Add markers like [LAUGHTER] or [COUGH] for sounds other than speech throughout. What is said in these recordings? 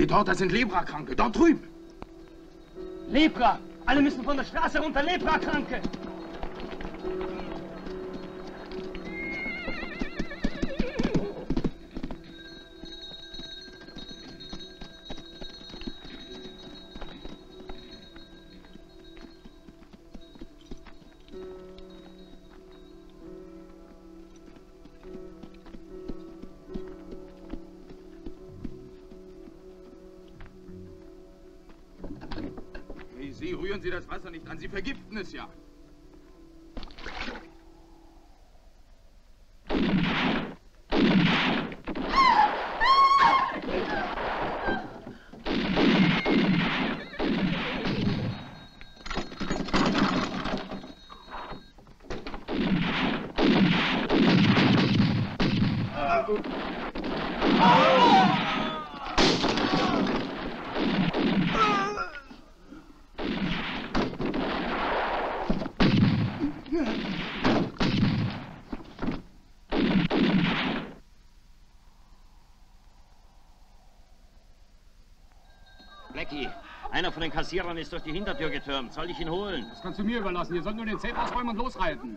Seht dort, das sind Leprakranke, dort drüben. Lepra! Alle müssen von der Straße runter, Leprakranke! Vergiften es ja. Blackie, einer von den Kassierern ist durch die Hintertür getürmt. Soll ich ihn holen? Das kannst du mir überlassen. Ihr sollt nur den Zelt ausräumen und losreiten.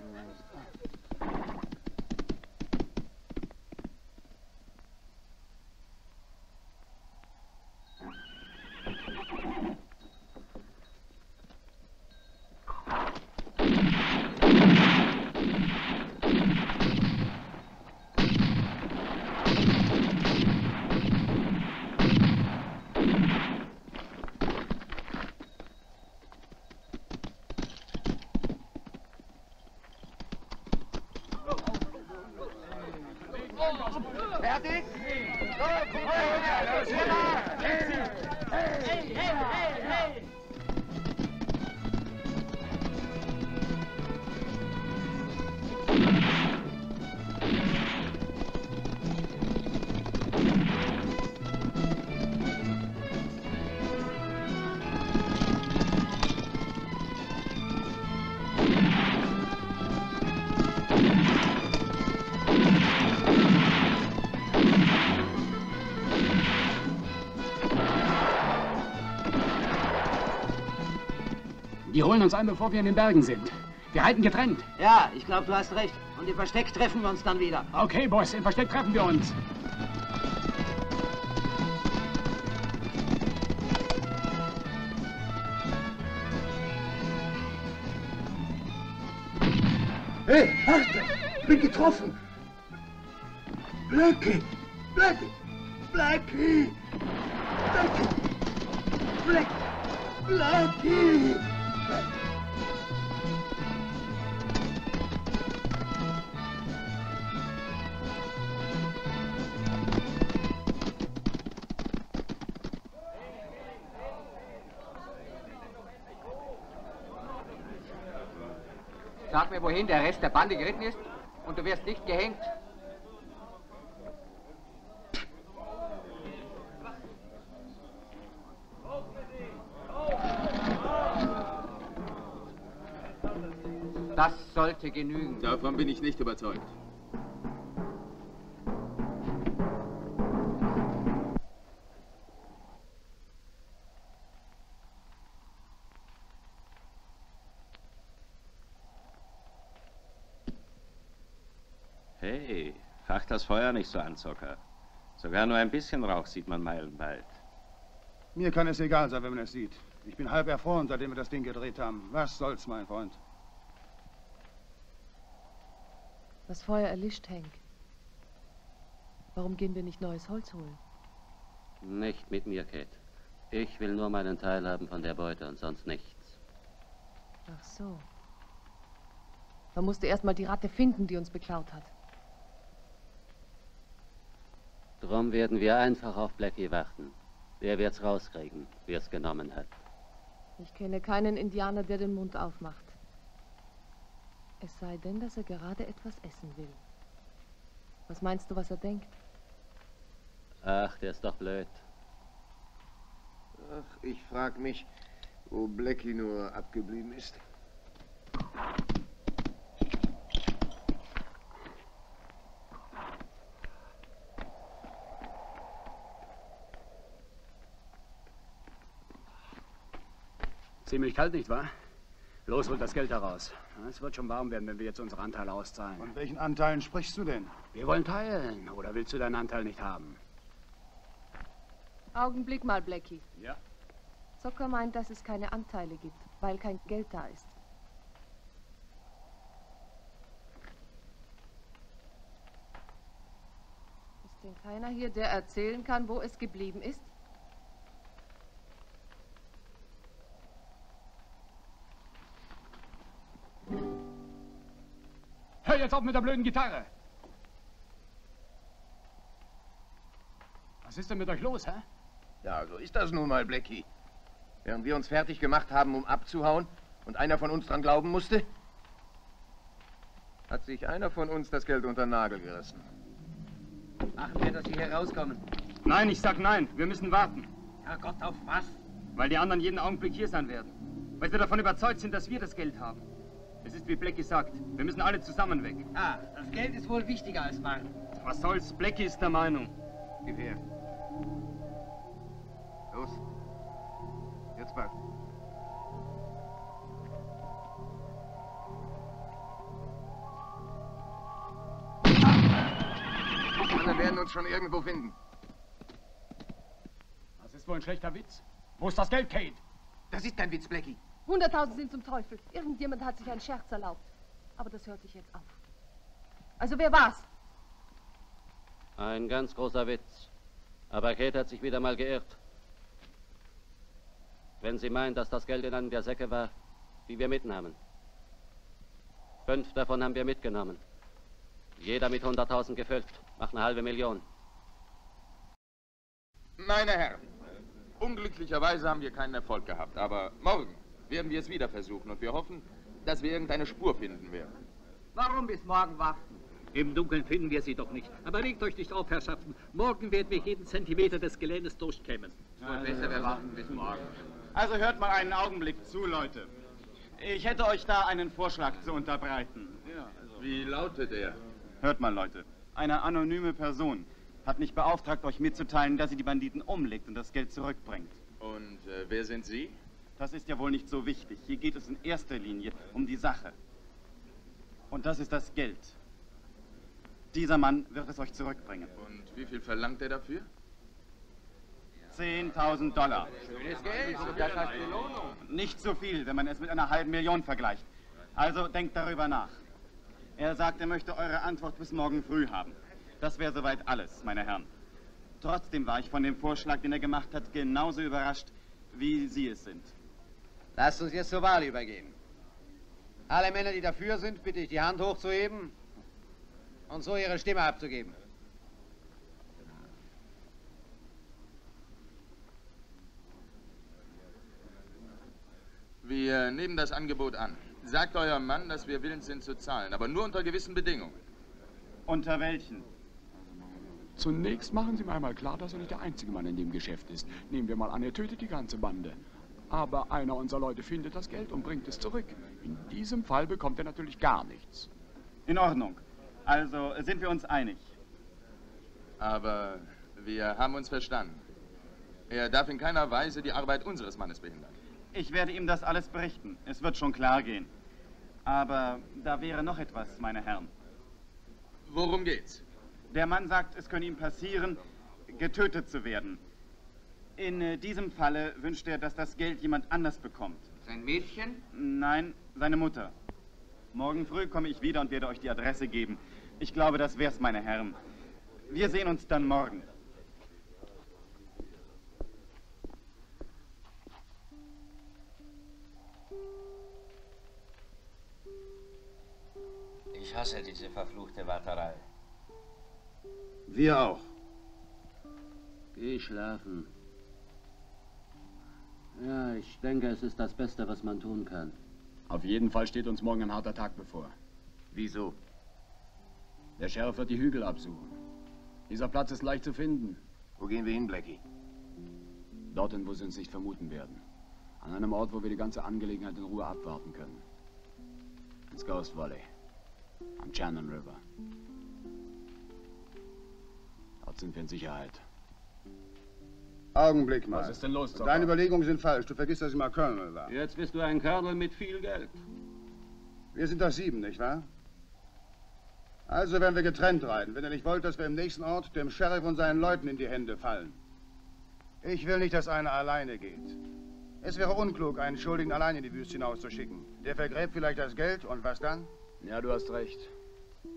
Holen uns ein, bevor wir in den Bergen sind. Wir halten getrennt. Ja, ich glaube, du hast recht. Und im Versteck treffen wir uns dann wieder. Okay, Boss, im Versteck treffen wir uns. Hey, warte! Ich bin getroffen! Blackie! Blackie! Blackie! Blackie! Black! Blackie! Wohin der Rest der Bande geritten ist und du wirst nicht gehängt. Das sollte genügen. Davon bin ich nicht überzeugt. Das Feuer nicht so an, Zocker. Sogar nur ein bisschen Rauch sieht man meilenweit. Mir kann es egal sein, wenn man es sieht. Ich bin halb erfroren, seitdem wir das Ding gedreht haben. Was soll's, mein Freund? Das Feuer erlischt, Hank. Warum gehen wir nicht neues Holz holen? Nicht mit mir, Kate. Ich will nur meinen Teil haben von der Beute und sonst nichts. Ach so. Man musste erst mal die Ratte finden, die uns beklaut hat. Drum werden wir einfach auf Blackie warten. Der wird's rauskriegen, wer es genommen hat. Ich kenne keinen Indianer, der den Mund aufmacht. Es sei denn, dass er gerade etwas essen will. Was meinst du, was er denkt? Ach, der ist doch blöd. Ach, ich frag mich, wo Blackie nur abgeblieben ist. Ziemlich kalt, nicht wahr? Los, holt das Geld heraus. Es wird schon warm werden, wenn wir jetzt unsere Anteile auszahlen. Von welchen Anteilen sprichst du denn? Wir wollen teilen. Oder willst du deinen Anteil nicht haben? Augenblick mal, Blackie. Ja. Zocker meint, dass es keine Anteile gibt, weil kein Geld da ist. Ist denn keiner hier, der erzählen kann, wo es geblieben ist? Jetzt auf mit der blöden Gitarre! Was ist denn mit euch los, hä? Ja, so ist das nun mal, Blackie. Während wir uns fertig gemacht haben, um abzuhauen, und einer von uns dran glauben musste, hat sich einer von uns das Geld unter den Nagel gerissen. Machen wir, dass Sie hier rauskommen. Nein, ich sag nein. Wir müssen warten. Herrgott, auf was? Weil die anderen jeden Augenblick hier sein werden. Weil wir davon überzeugt sind, dass wir das Geld haben. Es ist wie Blackie sagt. Wir müssen alle zusammen weg. Ah, das Geld ist wohl wichtiger als Mann. Was soll's? Blackie ist der Meinung. Gib her. Los. Jetzt bald. Die anderen werden uns schon irgendwo finden. Das ist wohl ein schlechter Witz. Wo ist das Geld, Kate? Das ist kein Witz, Blackie. Hunderttausend sind zum Teufel. Irgendjemand hat sich einen Scherz erlaubt. Aber das hört sich jetzt auf. Also wer war's? Ein ganz großer Witz. Aber Kate hat sich wieder mal geirrt. Wenn sie meint, dass das Geld in einem der Säcke war, die wir mitnahmen. Fünf davon haben wir mitgenommen. Jeder mit 100.000 gefüllt. Mach eine halbe Million. Meine Herren, unglücklicherweise haben wir keinen Erfolg gehabt, aber morgen werden wir es wieder versuchen und wir hoffen, dass wir irgendeine Spur finden werden. Warum bis morgen warten? Im Dunkeln finden wir sie doch nicht. Aber legt euch nicht auf, Herrschaften. Morgen werden wir jeden Zentimeter des Geländes durchkämmen. Ja, besser, wir warten bis morgen. Also hört mal einen Augenblick zu, Leute. Ich hätte euch da einen Vorschlag zu unterbreiten. Ja, also Wie lautet er? Hört mal, Leute. Eine anonyme Person hat mich beauftragt, euch mitzuteilen, dass sie die Banditen umlegt und das Geld zurückbringt. Und äh, wer sind Sie? Das ist ja wohl nicht so wichtig. Hier geht es in erster Linie um die Sache. Und das ist das Geld. Dieser Mann wird es euch zurückbringen. Und wie viel verlangt er dafür? 10.000 Dollar. Schönes Geld, das heißt Belohnung. Nicht so viel, wenn man es mit einer halben Million vergleicht. Also denkt darüber nach. Er sagt, er möchte eure Antwort bis morgen früh haben. Das wäre soweit alles, meine Herren. Trotzdem war ich von dem Vorschlag, den er gemacht hat, genauso überrascht, wie Sie es sind. Lasst uns jetzt zur Wahl übergehen. Alle Männer, die dafür sind, bitte ich die Hand hochzuheben und so ihre Stimme abzugeben. Wir nehmen das Angebot an. Sagt eurem Mann, dass wir willens sind zu zahlen, aber nur unter gewissen Bedingungen. Unter welchen? Zunächst machen Sie mir einmal klar, dass er nicht der einzige Mann in dem Geschäft ist. Nehmen wir mal an, er tötet die ganze Bande. Aber einer unserer Leute findet das Geld und bringt es zurück. In diesem Fall bekommt er natürlich gar nichts. In Ordnung. Also sind wir uns einig. Aber wir haben uns verstanden. Er darf in keiner Weise die Arbeit unseres Mannes behindern. Ich werde ihm das alles berichten. Es wird schon klar gehen. Aber da wäre noch etwas, meine Herren. Worum geht's? Der Mann sagt, es könne ihm passieren, getötet zu werden. In äh, diesem Falle wünscht er, dass das Geld jemand anders bekommt. Sein Mädchen? Nein, seine Mutter. Morgen früh komme ich wieder und werde euch die Adresse geben. Ich glaube, das wär's, meine Herren. Wir sehen uns dann morgen. Ich hasse diese verfluchte Warterei. Wir auch. Geh schlafen. Ja, ich denke, es ist das Beste, was man tun kann. Auf jeden Fall steht uns morgen ein harter Tag bevor. Wieso? Der Sheriff wird die Hügel absuchen. Dieser Platz ist leicht zu finden. Wo gehen wir hin, Blackie? Dorthin, wo sie uns nicht vermuten werden. An einem Ort, wo wir die ganze Angelegenheit in Ruhe abwarten können. Ins Ghost Valley. Am Shannon River. Dort sind wir in Sicherheit. Augenblick mal. Was ist denn los, Zocker? Deine Überlegungen sind falsch. Du vergisst, dass ich mal Colonel war. Jetzt bist du ein Colonel mit viel Geld. Wir sind doch sieben, nicht wahr? Also werden wir getrennt reiten, wenn ihr nicht wollt, dass wir im nächsten Ort dem Sheriff und seinen Leuten in die Hände fallen. Ich will nicht, dass einer alleine geht. Es wäre unklug, einen Schuldigen allein in die Wüste hinauszuschicken. Der vergräbt vielleicht das Geld und was dann? Ja, du hast recht.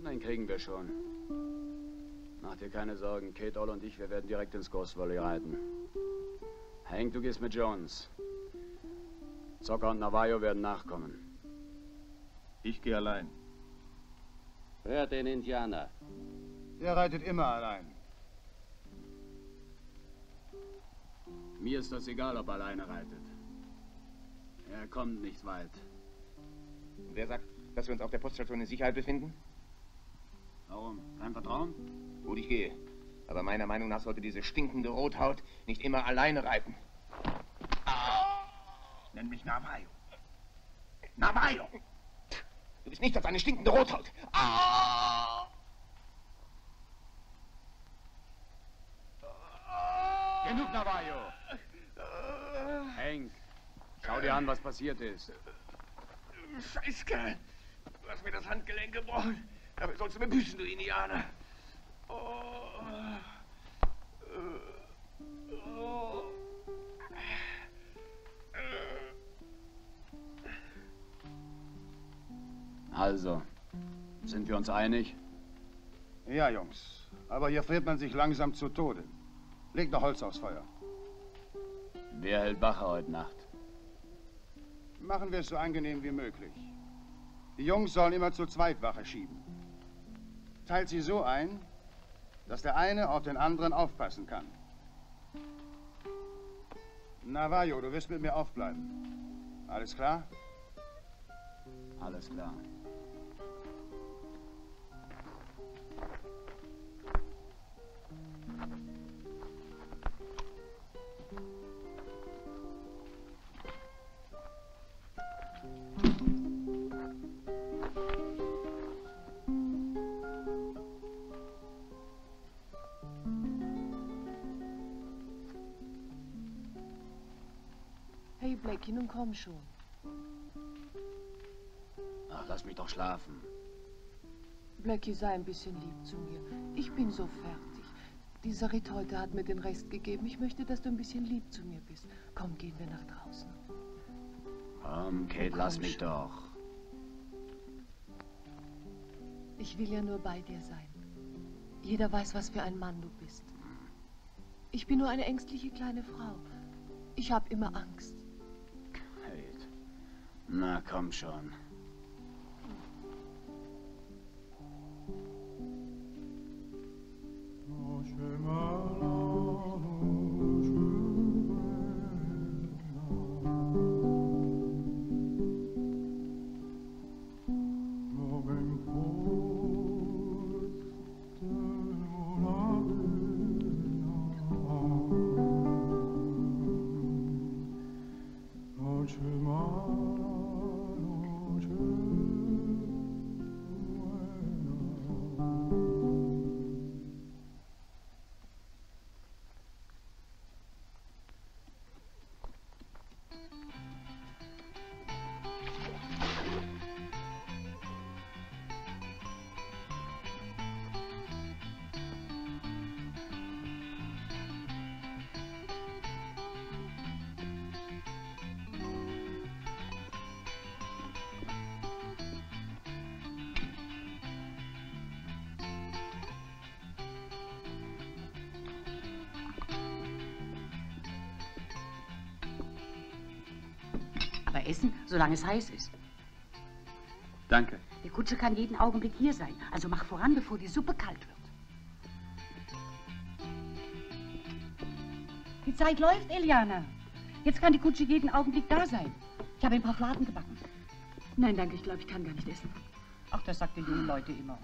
Nein, kriegen wir schon. Mach dir keine Sorgen. Kate, Oll und ich, wir werden direkt ins Ghost Valley reiten. Hank, du gehst mit Jones. Zocker und Navajo werden nachkommen. Ich gehe allein. Hört den Indianer. Der reitet immer allein. Mir ist das egal, ob er alleine reitet. Er kommt nicht weit. Wer sagt, dass wir uns auf der Poststation in Sicherheit befinden? Warum? Kein Vertrauen? Gut, ich gehe. Aber meiner Meinung nach sollte diese stinkende Rothaut nicht immer alleine reiten. Nenn mich Navajo. Navajo! Du bist nichts als eine stinkende Rothaut. Genug, Navajo! Hank, schau dir an, was passiert ist. Scheißkerl! Du hast mir das Handgelenk gebrochen. Dafür sollst du mir büßen, du Indianer. Also, sind wir uns einig? Ja, Jungs. Aber hier friert man sich langsam zu Tode. Legt noch Holz aufs Feuer. Wer hält Wache heute Nacht? Machen wir es so angenehm wie möglich. Die Jungs sollen immer zu zweit Wache schieben. Teilt sie so ein, dass der eine auf den anderen aufpassen kann. Navajo, du wirst mit mir aufbleiben. Alles klar? Alles klar. Blackie, nun komm schon. Ach, lass mich doch schlafen. Blackie, sei ein bisschen lieb zu mir. Ich bin so fertig. Dieser Ritt heute hat mir den Rest gegeben. Ich möchte, dass du ein bisschen lieb zu mir bist. Komm, gehen wir nach draußen. Komm, Kate, lass mich doch. Ich will ja nur bei dir sein. Jeder weiß, was für ein Mann du bist. Ich bin nur eine ängstliche kleine Frau. Ich habe immer Angst. Na, komm schon. Solange es heiß ist. Danke. Die Kutsche kann jeden Augenblick hier sein. Also mach voran, bevor die Suppe kalt wird. Die Zeit läuft, Eliana. Jetzt kann die Kutsche jeden Augenblick da sein. Ich habe ein paar Fladen gebacken. Nein, danke, ich glaube, ich kann gar nicht essen. Ach, das sagt die jungen Leute immer.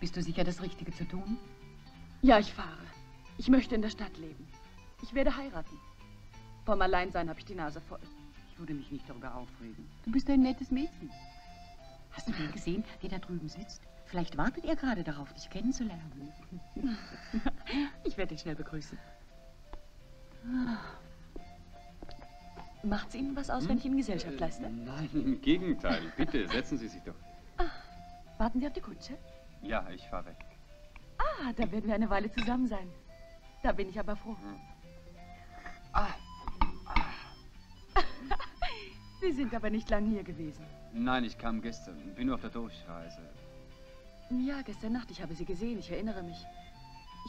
Bist du sicher, das Richtige zu tun? Ja, ich fahre. Ich möchte in der Stadt leben. Ich werde heiraten. Vom Alleinsein habe ich die Nase voll. Ich würde mich nicht darüber aufregen. Du bist ein nettes Mädchen. Hast du den gesehen, der da drüben sitzt? Vielleicht wartet er gerade darauf, dich kennenzulernen. [LAUGHS] Ich werde ihn schnell begrüßen. Macht's Ihnen was aus, wenn ich Ihnen Gesellschaft leiste? Nein, im Gegenteil. Bitte, setzen Sie sich doch. Warten Sie auf die Kutsche? Ja, ich fahre weg. Ah, da werden wir eine Weile zusammen sein. Da bin ich aber froh. Sie sind aber nicht lang hier gewesen. Nein, ich kam gestern. Bin nur auf der Durchreise. Ja, gestern Nacht. Ich habe Sie gesehen. Ich erinnere mich.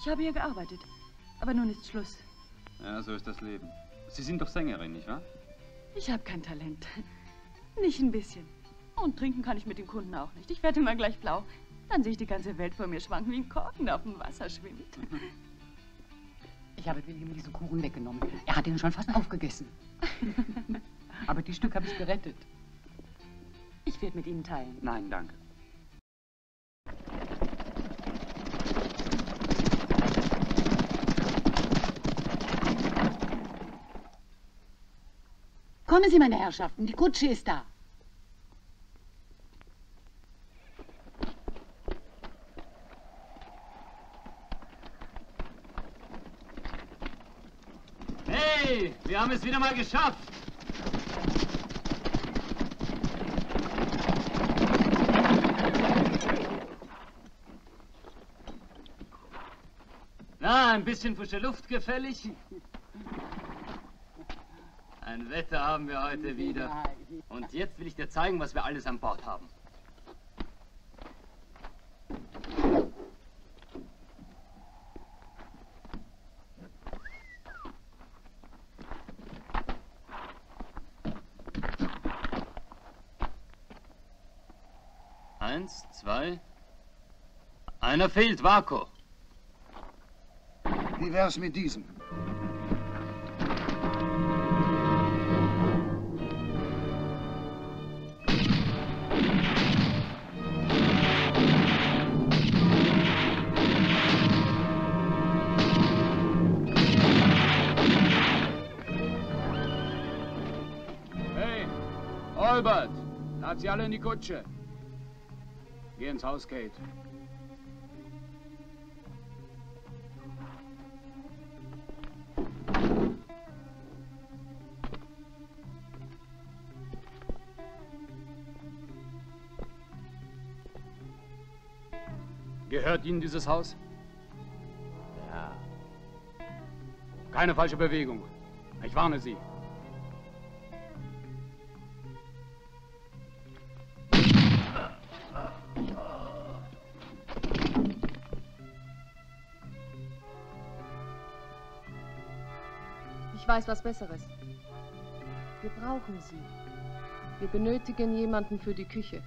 Ich habe hier gearbeitet. Aber nun ist Schluss. Ja, so ist das Leben. Sie sind doch Sängerin, nicht wahr? Ich habe kein Talent. Nicht ein bisschen. Und trinken kann ich mit den Kunden auch nicht. Ich werde immer gleich blau. Dann sehe ich die ganze Welt vor mir schwanken, wie ein Korken, der auf dem Wasser schwimmt. Ich habe William diesen Kuchen weggenommen. Er hat ihn schon fast aufgegessen. [LAUGHS] Aber die Stück habe ich gerettet. Ich werde mit Ihnen teilen. Nein, danke. Kommen Sie, meine Herrschaften, die Kutsche ist da. Hey, wir haben es wieder mal geschafft. Na, ein bisschen frische Luft gefällig? Ein Wetter haben wir heute wieder. Und jetzt will ich dir zeigen, was wir alles an Bord haben. Eins, zwei. Einer fehlt, Marco. Wie wär's mit diesem? Hey, Albert, lad sie alle in die Kutsche. Geh ins Haus, Kate. Gehört Ihnen dieses Haus? Ja. Keine falsche Bewegung. Ich warne Sie. Ich weiß was Besseres. Wir brauchen sie. Wir benötigen jemanden für die Küche.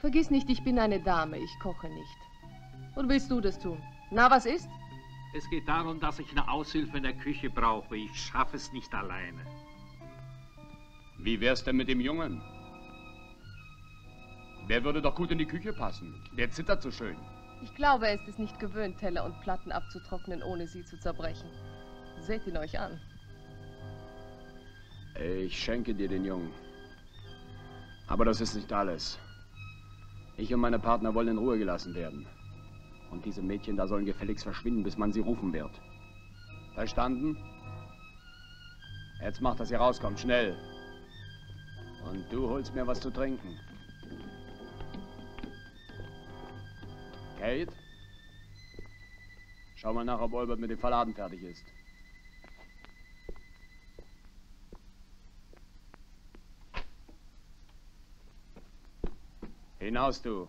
Vergiss nicht, ich bin eine Dame, ich koche nicht. Und willst du das tun? Na, was ist? Es geht darum, dass ich eine Aushilfe in der Küche brauche. Ich schaffe es nicht alleine. Wie wär's denn mit dem Jungen? Der würde doch gut in die Küche passen. Der zittert so schön. Ich glaube, er ist es nicht gewöhnt, Teller und Platten abzutrocknen, ohne sie zu zerbrechen. Seht ihn euch an. Ich schenke dir den Jungen. Aber das ist nicht alles. Ich und meine Partner wollen in Ruhe gelassen werden. Und diese Mädchen da sollen gefälligst verschwinden, bis man sie rufen wird. Verstanden? Jetzt macht, dass ihr rauskommt, schnell. Und du holst mir was zu trinken. Kate? Schau mal nach, ob Olbert mit dem Verladen fertig ist. Hinaus, du.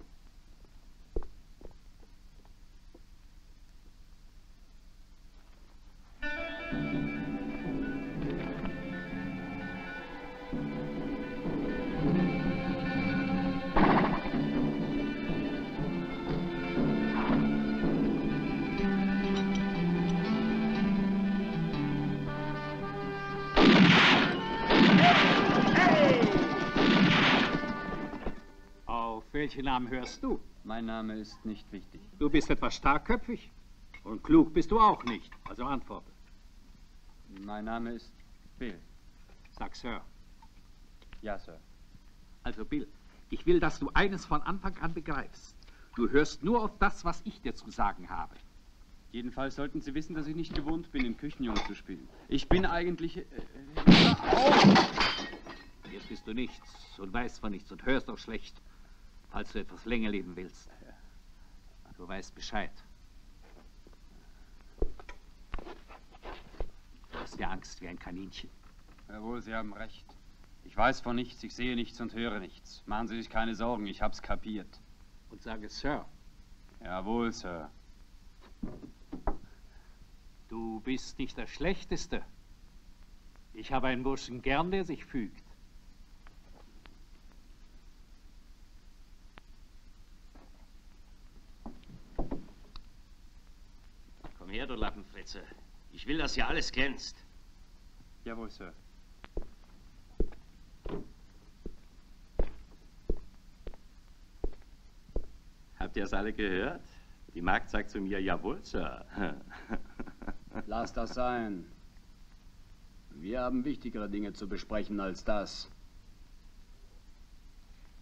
Welchen Namen hörst du? Mein Name ist nicht wichtig. Du bist etwas starkköpfig. Und klug bist du auch nicht. Also antworte. Mein Name ist Bill. Sag Sir. Ja, Sir. Also Bill, ich will, dass du eines von Anfang an begreifst. Du hörst nur auf das, was ich dir zu sagen habe. Jedenfalls sollten Sie wissen, dass ich nicht gewohnt bin, den Küchenjungen zu spielen. Ich bin eigentlich... Äh, Jetzt bist du nichts und weißt von nichts und hörst auch schlecht, falls du etwas länger leben willst. Du weißt Bescheid. Du hast ja Angst wie ein Kaninchen. Jawohl, Sie haben recht. Ich weiß von nichts, ich sehe nichts und höre nichts. Machen Sie sich keine Sorgen, ich hab's kapiert. Und sage Sir. Jawohl, Sir. Du bist nicht der Schlechteste. Ich habe einen Burschen gern, der sich fügt. Komm her, du Lappenfritze. Ich will, dass ihr alles glänzt. Jawohl, Sir. Habt ihr es alle gehört? Die Magd sagt zu mir, jawohl, Sir. [LAUGHS] Lass das sein. Wir haben wichtigere Dinge zu besprechen als das.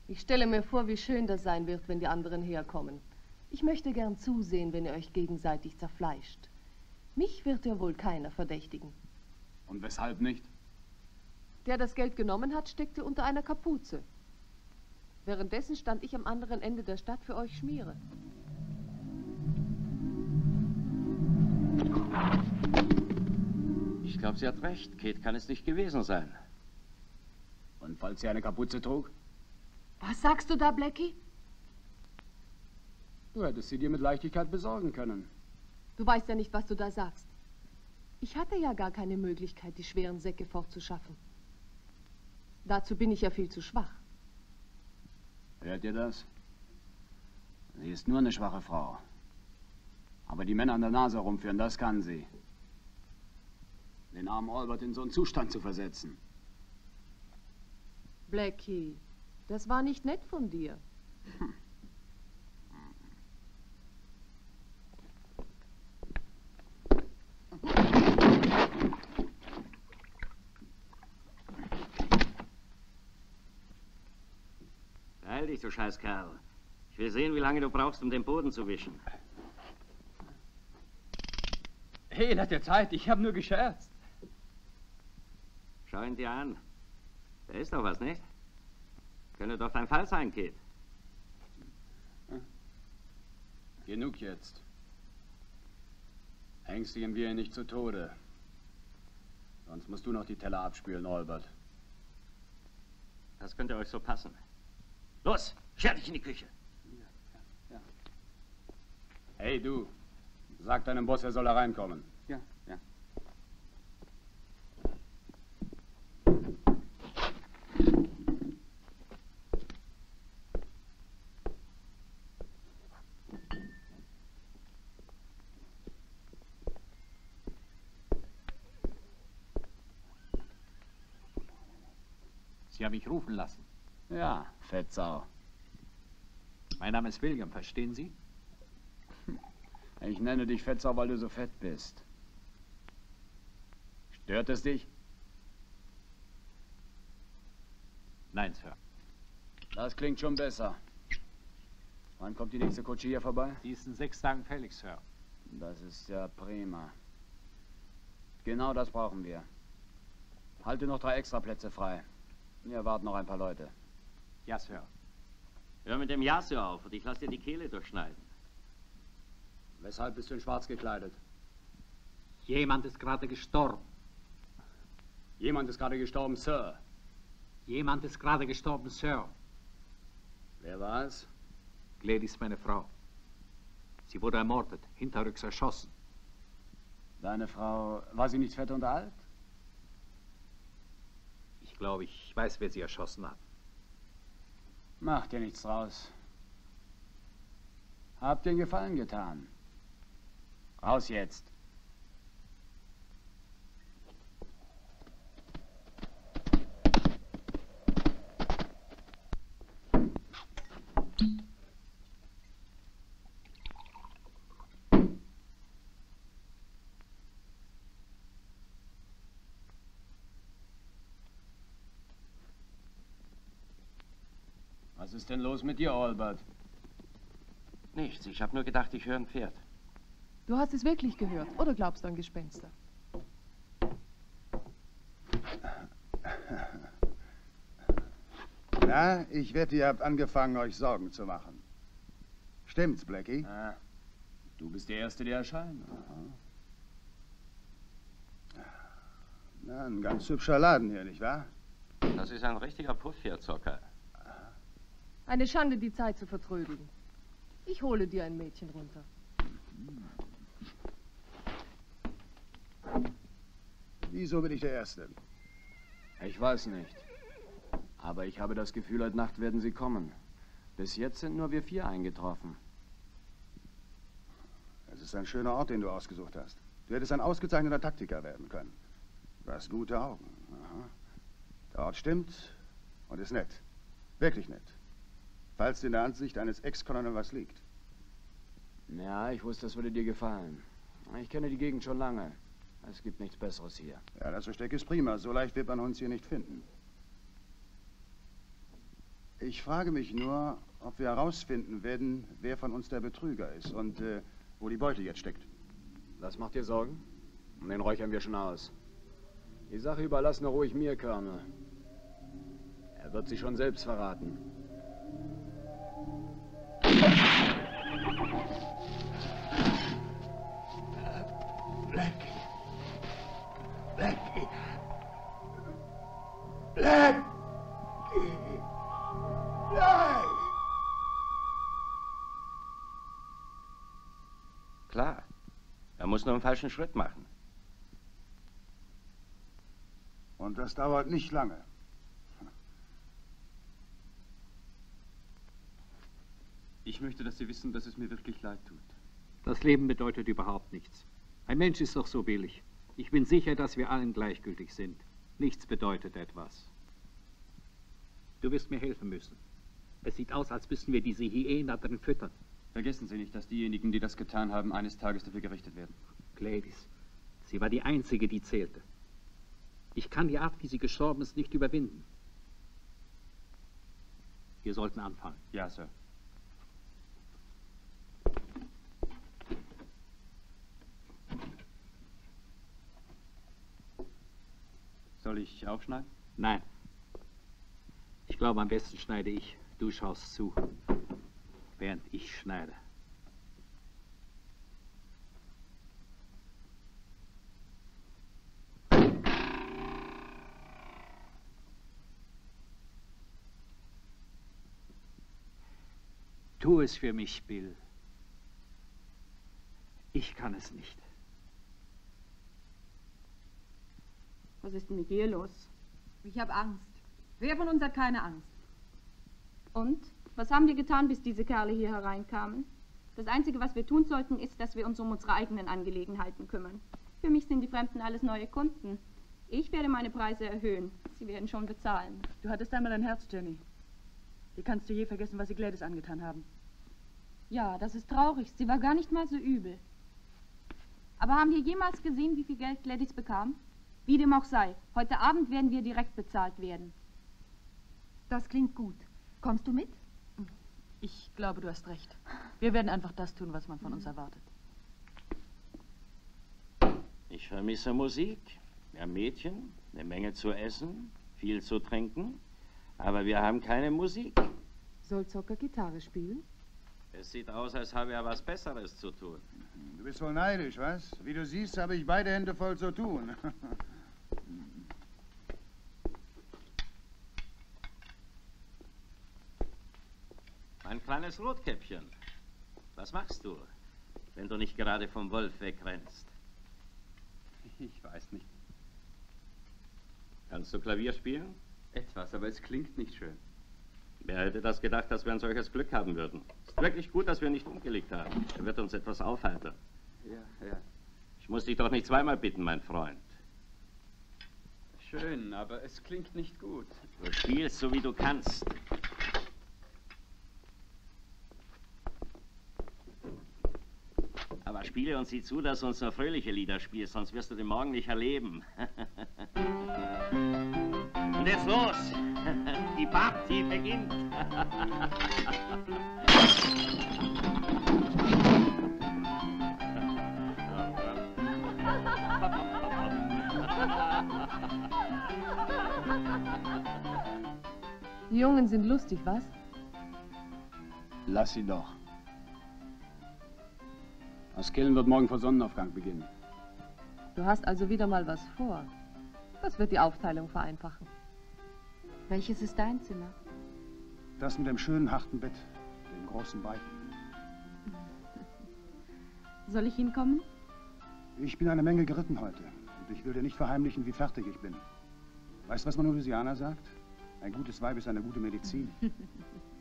Ich stelle mir vor, wie schön das sein wird, wenn die anderen herkommen. Ich möchte gern zusehen, wenn ihr euch gegenseitig zerfleischt. Mich wird ja wohl keiner verdächtigen. Und weshalb nicht? Der das Geld genommen hat, steckte unter einer Kapuze. Währenddessen stand ich am anderen Ende der Stadt für euch Schmiere. Ich glaube, sie hat recht. Kate kann es nicht gewesen sein. Und falls sie eine Kapuze trug? Was sagst du da, Blackie? Du hättest sie dir mit Leichtigkeit besorgen können. Du weißt ja nicht, was du da sagst. Ich hatte ja gar keine Möglichkeit, die schweren Säcke fortzuschaffen. Dazu bin ich ja viel zu schwach. Hört ihr das? ist nur eine schwache Frau. Aber die Männer an der Nase rumführen, das kann sie. Den armen Albert in so einen Zustand zu versetzen. Blackie, das war nicht nett von dir. Beeil dich, du Scheißkerl. Ich will sehen, wie lange du brauchst, um den Boden zu wischen. Hey, lass dir Zeit, ich habe nur gescherzt. Schau ihn dir an. Da ist doch was, nicht? Könnte doch dein Fall sein, Kid. Genug jetzt. Ängstigen wir ihn nicht zu Tode. Sonst musst du noch die Teller abspülen, Albert. Das könnte euch so passen. Los, scher dich in die Küche. Hey, du. Sag deinem Boss, er soll da reinkommen. Ja, ja. Sie haben mich rufen lassen. Ja, Fettsau. Mein Name ist William, verstehen Sie? Ich nenne dich Fettsau, weil du so fett bist. Stört es dich? Nein, Sir. Das klingt schon besser. Wann kommt die nächste Kutsche hier vorbei? Die ist in sechs Tagen fällig, Sir. Das ist ja prima. Genau das brauchen wir. Halte noch drei Extraplätze frei. Hier warten noch ein paar Leute. Ja, Sir. Hör mit dem Jasio auf und ich lass dir die Kehle durchschneiden. Weshalb bist du in schwarz gekleidet? Jemand ist gerade gestorben. Jemand ist gerade gestorben, Sir. Jemand ist gerade gestorben, Sir. Wer war es? Gladys, meine Frau. Sie wurde ermordet, hinterrücks erschossen. Deine Frau, war sie nicht fett und alt? Ich glaube, ich weiß, wer sie erschossen hat. Macht dir nichts draus. Habt einen Gefallen getan. Raus jetzt. Ist denn los mit dir, Albert? Nichts, ich habe nur gedacht, ich höre ein Pferd. Du hast es wirklich gehört, oder glaubst du an Gespenster? [LAUGHS] Na, ich wette, ihr habt angefangen, euch Sorgen zu machen. Stimmt's, Blackie? Ah, du bist der Erste, der erscheint. Na, ein ganz hübscher Laden hier, nicht wahr? Das ist ein richtiger Puff hier, Zocker. Eine Schande, die Zeit zu vertrödeln. Ich hole dir ein Mädchen runter. Wieso bin ich der Erste? Ich weiß nicht. Aber ich habe das Gefühl, heute Nacht werden sie kommen. Bis jetzt sind nur wir vier eingetroffen. Es ist ein schöner Ort, den du ausgesucht hast. Du hättest ein ausgezeichneter Taktiker werden können. Du hast gute Augen. Aha. Der Ort stimmt und ist nett. Wirklich nett. Falls in der Ansicht eines Ex-Colonel was liegt. Ja, ich wusste, das würde dir gefallen. Ich kenne die Gegend schon lange. Es gibt nichts Besseres hier. Ja, das Versteck ist prima. So leicht wird man uns hier nicht finden. Ich frage mich nur, ob wir herausfinden werden, wer von uns der Betrüger ist und äh, wo die Beute jetzt steckt. Das macht dir Sorgen? Den räuchern wir schon aus. Die Sache überlassen ruhig mir, Colonel. Er wird sie schon selbst verraten. Blackie. Nein! Klar. Er muss nur einen falschen Schritt machen. Und das dauert nicht lange. Ich möchte, dass Sie wissen, dass es mir wirklich leid tut. Das Leben bedeutet überhaupt nichts. Ein Mensch ist doch so billig. Ich bin sicher, dass wir allen gleichgültig sind. Nichts bedeutet etwas. Du wirst mir helfen müssen. Es sieht aus, als müssten wir diese Hyänen da drin füttern. Vergessen Sie nicht, dass diejenigen, die das getan haben, eines Tages dafür gerichtet werden. Gladys, sie war die Einzige, die zählte. Ich kann die Art, wie sie gestorben ist, nicht überwinden. Wir sollten anfangen. Ja, Sir. Soll ich aufschneiden? Nein. Ich glaube, am besten schneide ich. Du schaust zu, während ich schneide. Tu es für mich, Bill. Ich kann es nicht. Was ist denn mit dir los? Ich habe Angst. Wer von uns hat keine Angst? Und? Was haben wir getan, bis diese Kerle hier hereinkamen? Das Einzige, was wir tun sollten, ist, dass wir uns um unsere eigenen Angelegenheiten kümmern. Für mich sind die Fremden alles neue Kunden. Ich werde meine Preise erhöhen. Sie werden schon bezahlen. Du hattest einmal ein Herz, Jenny. Wie kannst du je vergessen, was sie Gladys angetan haben? Ja, das ist traurig. Sie war gar nicht mal so übel. Aber haben wir jemals gesehen, wie viel Geld Gladys bekam? Wie dem auch sei, heute Abend werden wir direkt bezahlt werden. Das klingt gut. Kommst du mit? Ich glaube, du hast recht. Wir werden einfach das tun, was man von uns erwartet. Ich vermisse Musik, mehr Mädchen, eine Menge zu essen, viel zu trinken. Aber wir haben keine Musik. Soll Zocker Gitarre spielen? Es sieht aus, als habe er was Besseres zu tun. Du bist wohl neidisch, was? Wie du siehst, habe ich beide Hände voll zu tun. [LAUGHS] Mein kleines Rotkäppchen. Was machst du, wenn du nicht gerade vom Wolf wegrennst? Ich weiß nicht. Kannst du Klavier spielen? Etwas, aber es klingt nicht schön. Wer hätte das gedacht, dass wir ein solches Glück haben würden? Ist wirklich gut, dass wir nicht umgelegt haben. Er wird uns etwas aufheitern. Ja, ja. Ich muss dich doch nicht zweimal bitten, mein Freund. Schön, aber es klingt nicht gut. Du spielst so, wie du kannst. Aber spiele uns sieh zu, dass du uns nur fröhliche Lieder spielst, sonst wirst du den Morgen nicht erleben. Und jetzt los! Die Party beginnt! Die Jungen sind lustig, was? Lass sie doch. Das Killen wird morgen vor Sonnenaufgang beginnen. Du hast also wieder mal was vor. Das wird die Aufteilung vereinfachen. Welches ist dein Zimmer? Das mit dem schönen harten Bett, dem großen Balken. [LAUGHS] Soll ich hinkommen? Ich bin eine Menge geritten heute. Und ich will dir nicht verheimlichen, wie fertig ich bin. Weißt du, was man in Louisiana sagt? Ein gutes Weib ist eine gute Medizin. [LAUGHS]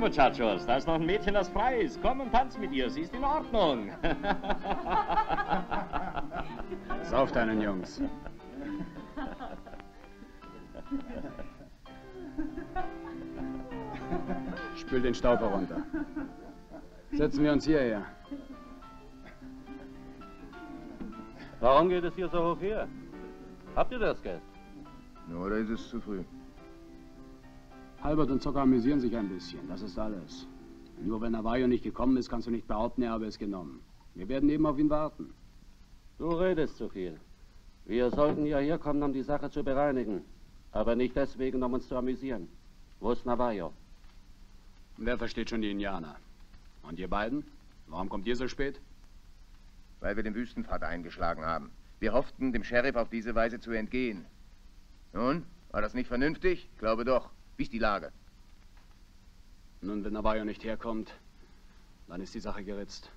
Muchachos. Da ist noch ein Mädchen, das frei ist. Komm und tanz mit ihr. Sie ist in Ordnung. [LAUGHS] Sauf deinen Jungs. Spül den Staub herunter. Setzen wir uns hierher. Warum geht es hier so hoch her? Habt ihr das Geld? Oder ist es zu früh? Albert und Zocker amüsieren sich ein bisschen, das ist alles. Nur wenn Navajo nicht gekommen ist, kannst du nicht behaupten, er habe es genommen. Wir werden eben auf ihn warten. Du redest zu viel. Wir sollten ja hier kommen, um die Sache zu bereinigen. Aber nicht deswegen, um uns zu amüsieren. Wo ist Navajo? Wer versteht schon die Indianer? Und ihr beiden? Warum kommt ihr so spät? Weil wir den Wüstenpfad eingeschlagen haben. Wir hofften, dem Sheriff auf diese Weise zu entgehen. Nun, war das nicht vernünftig? Ich glaube doch. Wie ist die Lage? Nun, wenn Navajo nicht herkommt, dann ist die Sache geritzt.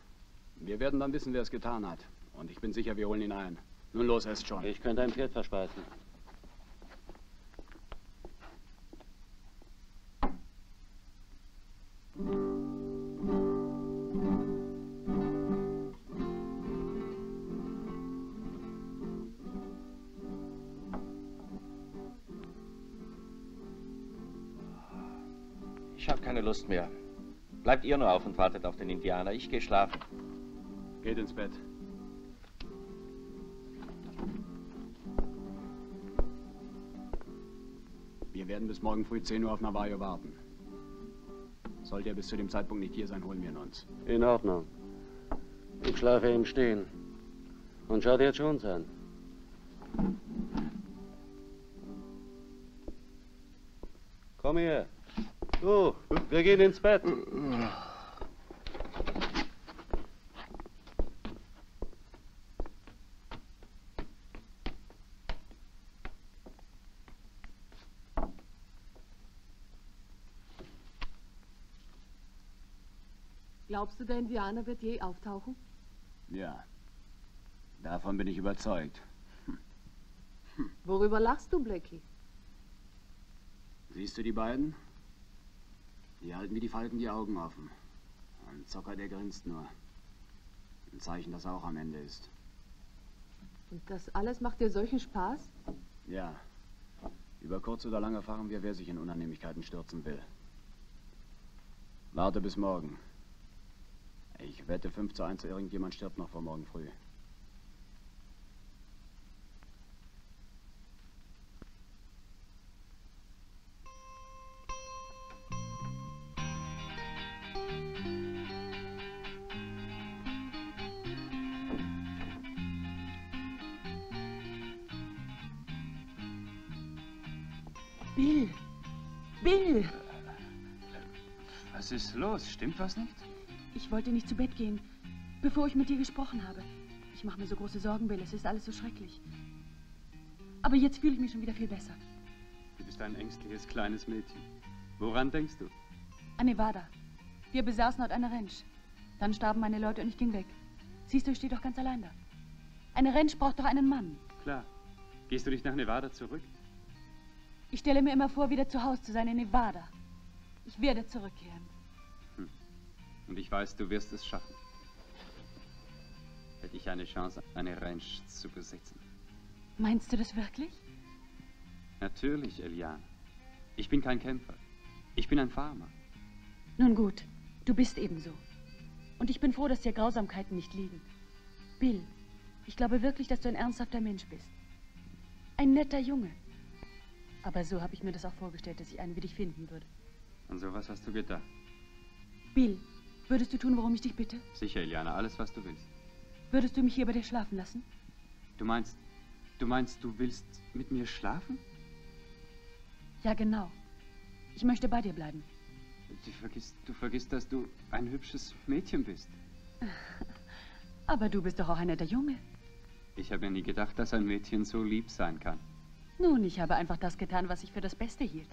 Wir werden dann wissen, wer es getan hat. Und ich bin sicher, wir holen ihn ein. Nun los, esst schon. Ich könnte ein Pferd verspeisen. Ich habe keine Lust mehr. Bleibt ihr nur auf und wartet auf den Indianer. Ich gehe schlafen. Geht ins Bett. Wir werden bis morgen früh 10 Uhr auf Navajo warten. Sollte er bis zu dem Zeitpunkt nicht hier sein, holen wir ihn uns. In Ordnung. Ich schlafe im Stehen. Und schau dir Jones an. Komm her. Du, wir gehen ins Bett. Glaubst du, der Indianer wird je auftauchen? Ja. Davon bin ich überzeugt. Worüber lachst du, Blackie? Siehst du die beiden? Die halten wie die Falken die Augen offen. Ein Zocker, der grinst nur. Ein Zeichen, dass er auch am Ende ist. Und das alles macht dir solchen Spaß? Ja. Über kurz oder lang erfahren wir, wer sich in Unannehmlichkeiten stürzen will. Warte bis morgen. Ich wette 5 zu 1, irgendjemand stirbt noch vor morgen früh. Los? Stimmt was nicht? Ich wollte nicht zu Bett gehen, bevor ich mit dir gesprochen habe. Ich mache mir so große Sorgen, Bill. Es ist alles so schrecklich. Aber jetzt fühle ich mich schon wieder viel besser. Du bist ein ängstliches kleines Mädchen. Woran denkst du? An Nevada. Wir besaßen dort eine Ranch. Dann starben meine Leute und ich ging weg. Siehst du, ich stehe doch ganz allein da. Eine Ranch braucht doch einen Mann. Klar. Gehst du nicht nach Nevada zurück? Ich stelle mir immer vor, wieder zu Hause zu sein in Nevada. Ich werde zurückkehren. Und ich weiß, du wirst es schaffen. Hätte ich eine Chance, eine Ranch zu besitzen. Meinst du das wirklich? Natürlich, Eliane. Ich bin kein Kämpfer. Ich bin ein Farmer. Nun gut, du bist ebenso. Und ich bin froh, dass dir Grausamkeiten nicht liegen. Bill, ich glaube wirklich, dass du ein ernsthafter Mensch bist. Ein netter Junge. Aber so habe ich mir das auch vorgestellt, dass ich einen wie dich finden würde. Und so was hast du gedacht? Bill, würdest du tun, worum ich dich bitte? Sicher, Eliana, alles, was du willst. Würdest du mich hier bei dir schlafen lassen? Du meinst, du meinst, du willst mit mir schlafen? Ja, genau. Ich möchte bei dir bleiben. Du vergisst, du vergisst, dass du ein hübsches Mädchen bist. [LAUGHS] Aber du bist doch auch ein netter Junge. Ich habe ja nie gedacht, dass ein Mädchen so lieb sein kann. Nun, ich habe einfach das getan, was ich für das Beste hielt.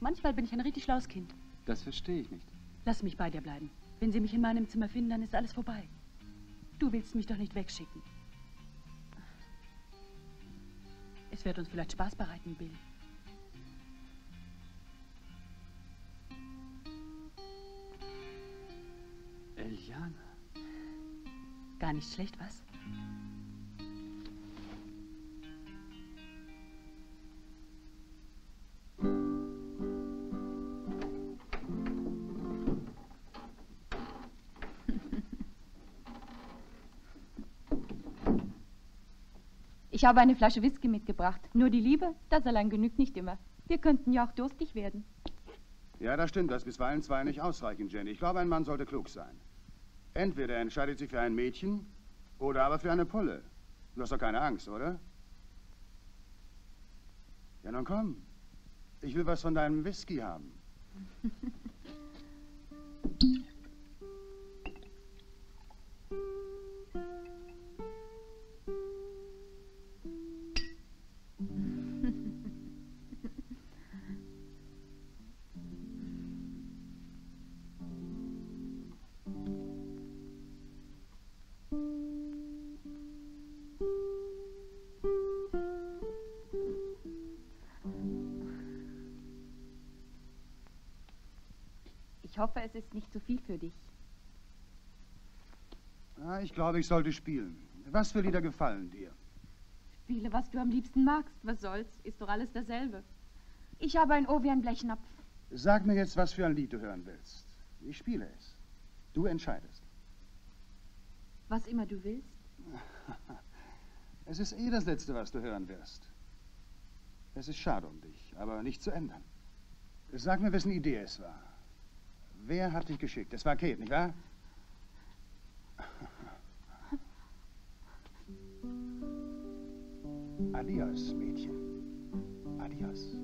Manchmal bin ich ein richtig schlaues Kind. Das verstehe ich nicht. Lass mich bei dir bleiben. Wenn sie mich in meinem Zimmer finden, dann ist alles vorbei. Du willst mich doch nicht wegschicken. Es wird uns vielleicht Spaß bereiten, Bill. Eliana. Gar nicht schlecht, was? Ich habe eine Flasche Whisky mitgebracht. Nur die Liebe, das allein genügt nicht immer. Wir könnten ja auch durstig werden. Ja, das stimmt, dass bisweilen zwei nicht ausreichen, Jenny. Ich glaube, ein Mann sollte klug sein. Entweder er entscheidet sich für ein Mädchen oder aber für eine Pulle. Du hast doch keine Angst, oder? Ja, nun komm. Ich will was von deinem Whisky haben. [LAUGHS] ist nicht zu viel für dich. Ah, ich glaube, ich sollte spielen. Was für Lieder gefallen dir? Spiele, was du am liebsten magst. Was soll's? Ist doch alles dasselbe. Ich habe ein Ohr wie ein Blechnapf. Sag mir jetzt, was für ein Lied du hören willst. Ich spiele es. Du entscheidest. Was immer du willst. [LAUGHS] Es ist eh das Letzte, was du hören wirst. Es ist schade um dich, aber nicht zu ändern. Sag mir, wessen Idee es war. Wer hat dich geschickt? Es war Kate, nicht wahr? Adios, Mädchen. Adios.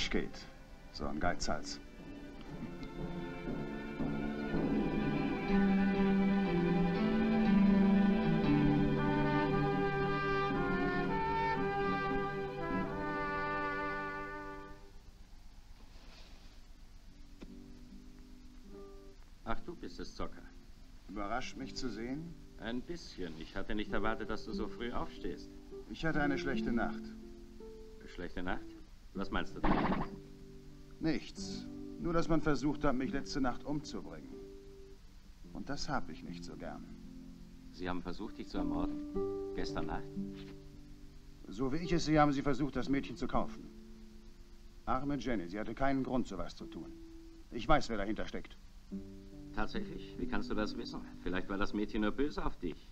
Typisch Kate. So ein Geizhals. Ach, du bist es, Zocker. Überrascht mich zu sehen? Ein bisschen. Ich hatte nicht erwartet, dass du so früh aufstehst. Ich hatte eine schlechte Nacht. Schlechte Nacht? Was meinst du? Nichts. Nur, dass man versucht hat, mich letzte Nacht umzubringen. Und das habe ich nicht so gern. Sie haben versucht, dich zu ermorden? Gestern Nacht? So wie ich es sehe, haben sie versucht, das Mädchen zu kaufen. Arme Jenny, sie hatte keinen Grund, sowas zu tun. Ich weiß, wer dahinter steckt. Tatsächlich? Wie kannst du das wissen? Vielleicht war das Mädchen nur böse auf dich.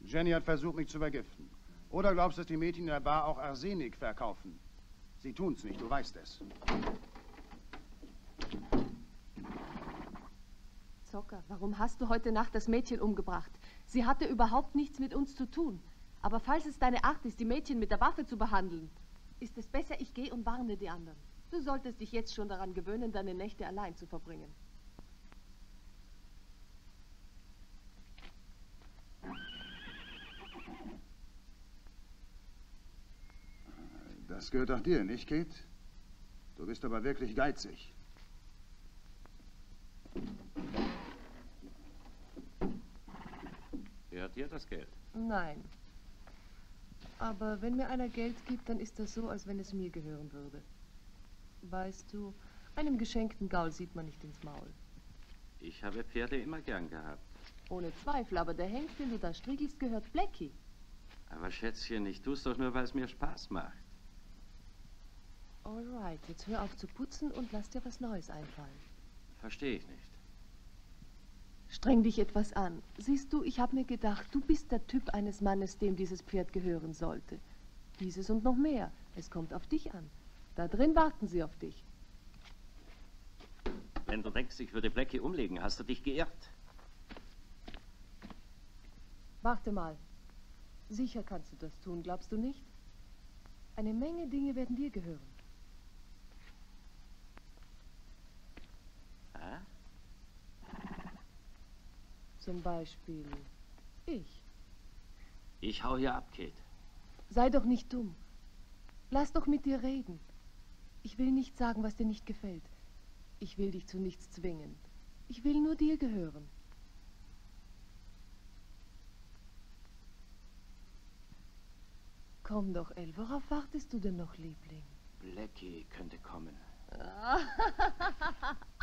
Jenny hat versucht, mich zu vergiften. Oder glaubst du, dass die Mädchen in der Bar auch Arsenik verkaufen? Sie tun's nicht, du weißt es. Zocker, warum hast du heute Nacht das Mädchen umgebracht? Sie hatte überhaupt nichts mit uns zu tun. Aber falls es deine Art ist, die Mädchen mit der Waffe zu behandeln, ist es besser, ich gehe und warne die anderen. Du solltest dich jetzt schon daran gewöhnen, deine Nächte allein zu verbringen. Das gehört auch dir, nicht, Kate? Du bist aber wirklich geizig. Gehört dir das Geld? Nein. Aber wenn mir einer Geld gibt, dann ist das so, als wenn es mir gehören würde. Weißt du, einem geschenkten Gaul sieht man nicht ins Maul. Ich habe Pferde immer gern gehabt. Ohne Zweifel, aber der Hengst, den du da striegelst, gehört Blackie. Aber Schätzchen, ich tu's doch nur, weil es mir Spaß macht. Alright, jetzt hör auf zu putzen und lass dir was Neues einfallen. Verstehe ich nicht. Streng dich etwas an. Siehst du, ich habe mir gedacht, du bist der Typ eines Mannes, dem dieses Pferd gehören sollte. Dieses und noch mehr. Es kommt auf dich an. Da drin warten sie auf dich. Wenn du denkst, ich würde Blackie umlegen, hast du dich geirrt. Warte mal. Sicher kannst du das tun, glaubst du nicht? Eine Menge Dinge werden dir gehören. Ah? Zum Beispiel ich. Ich hau hier ab, Kate. Sei doch nicht dumm. Lass doch mit dir reden. Ich will nicht sagen, was dir nicht gefällt. Ich will dich zu nichts zwingen. Ich will nur dir gehören. Komm doch, El, worauf wartest du denn noch, Liebling? Blackie könnte kommen. [LAUGHS]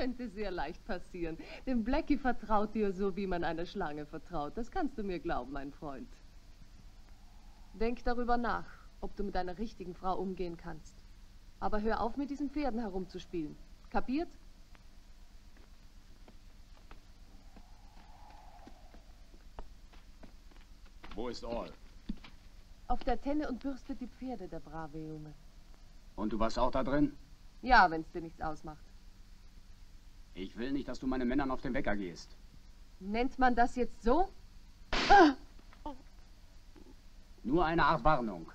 könnte sehr leicht passieren. Denn Blackie vertraut dir so, wie man einer Schlange vertraut. Das kannst du mir glauben, mein Freund. Denk darüber nach, ob du mit einer richtigen Frau umgehen kannst. Aber hör auf, mit diesen Pferden herumzuspielen. Kapiert? Wo ist All? Auf der Tenne und bürstet die Pferde, der brave Junge. Und du warst auch da drin? Ja, wenn's dir nichts ausmacht. Ich will nicht, dass du meinen Männern auf den Wecker gehst. Nennt man das jetzt so? Nur eine Art Warnung.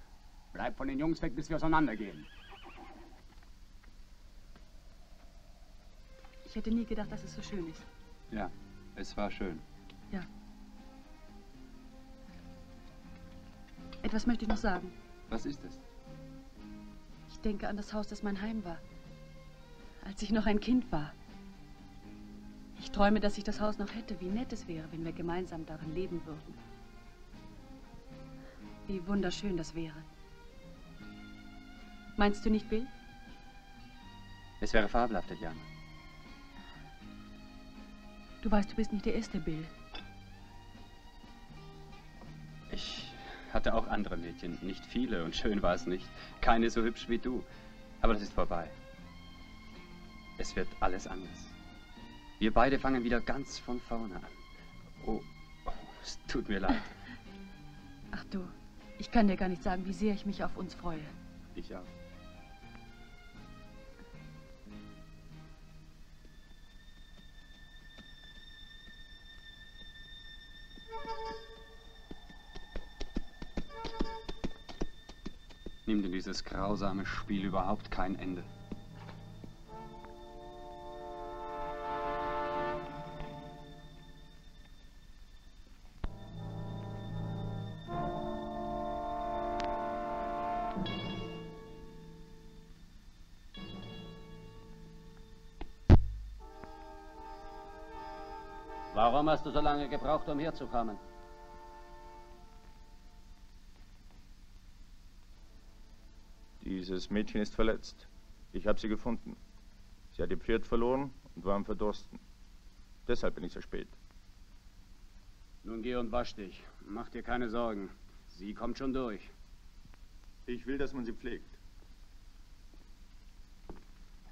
Bleib von den Jungs weg, bis wir auseinandergehen. Ich hätte nie gedacht, dass es so schön ist. Ja, es war schön. Ja. Etwas möchte ich noch sagen. Was ist es? Ich denke an das Haus, das mein Heim war. Als ich noch ein Kind war. Ich träume, dass ich das Haus noch hätte. Wie nett es wäre, wenn wir gemeinsam darin leben würden. Wie wunderschön das wäre. Meinst du nicht, Bill? Es wäre fabelhaft, Tatjana. Du weißt, du bist nicht der erste Bill. Ich hatte auch andere Mädchen. Nicht viele und schön war es nicht. Keine so hübsch wie du. Aber das ist vorbei. Es wird alles anders. Wir beide fangen wieder ganz von vorne an. Oh, oh es tut mir leid. [LAUGHS] Ach du, ich kann dir gar nicht sagen, wie sehr ich mich auf uns freue. Ich auch. Nimmt in dieses grausame Spiel überhaupt kein Ende? Warum hast du so lange gebraucht, um herzukommen? Dieses Mädchen ist verletzt. Ich habe sie gefunden. Sie hat ihr Pferd verloren und war am Verdursten. Deshalb bin ich so spät. Nun geh und wasch dich. Mach dir keine Sorgen. Sie kommt schon durch. Ich will, dass man sie pflegt.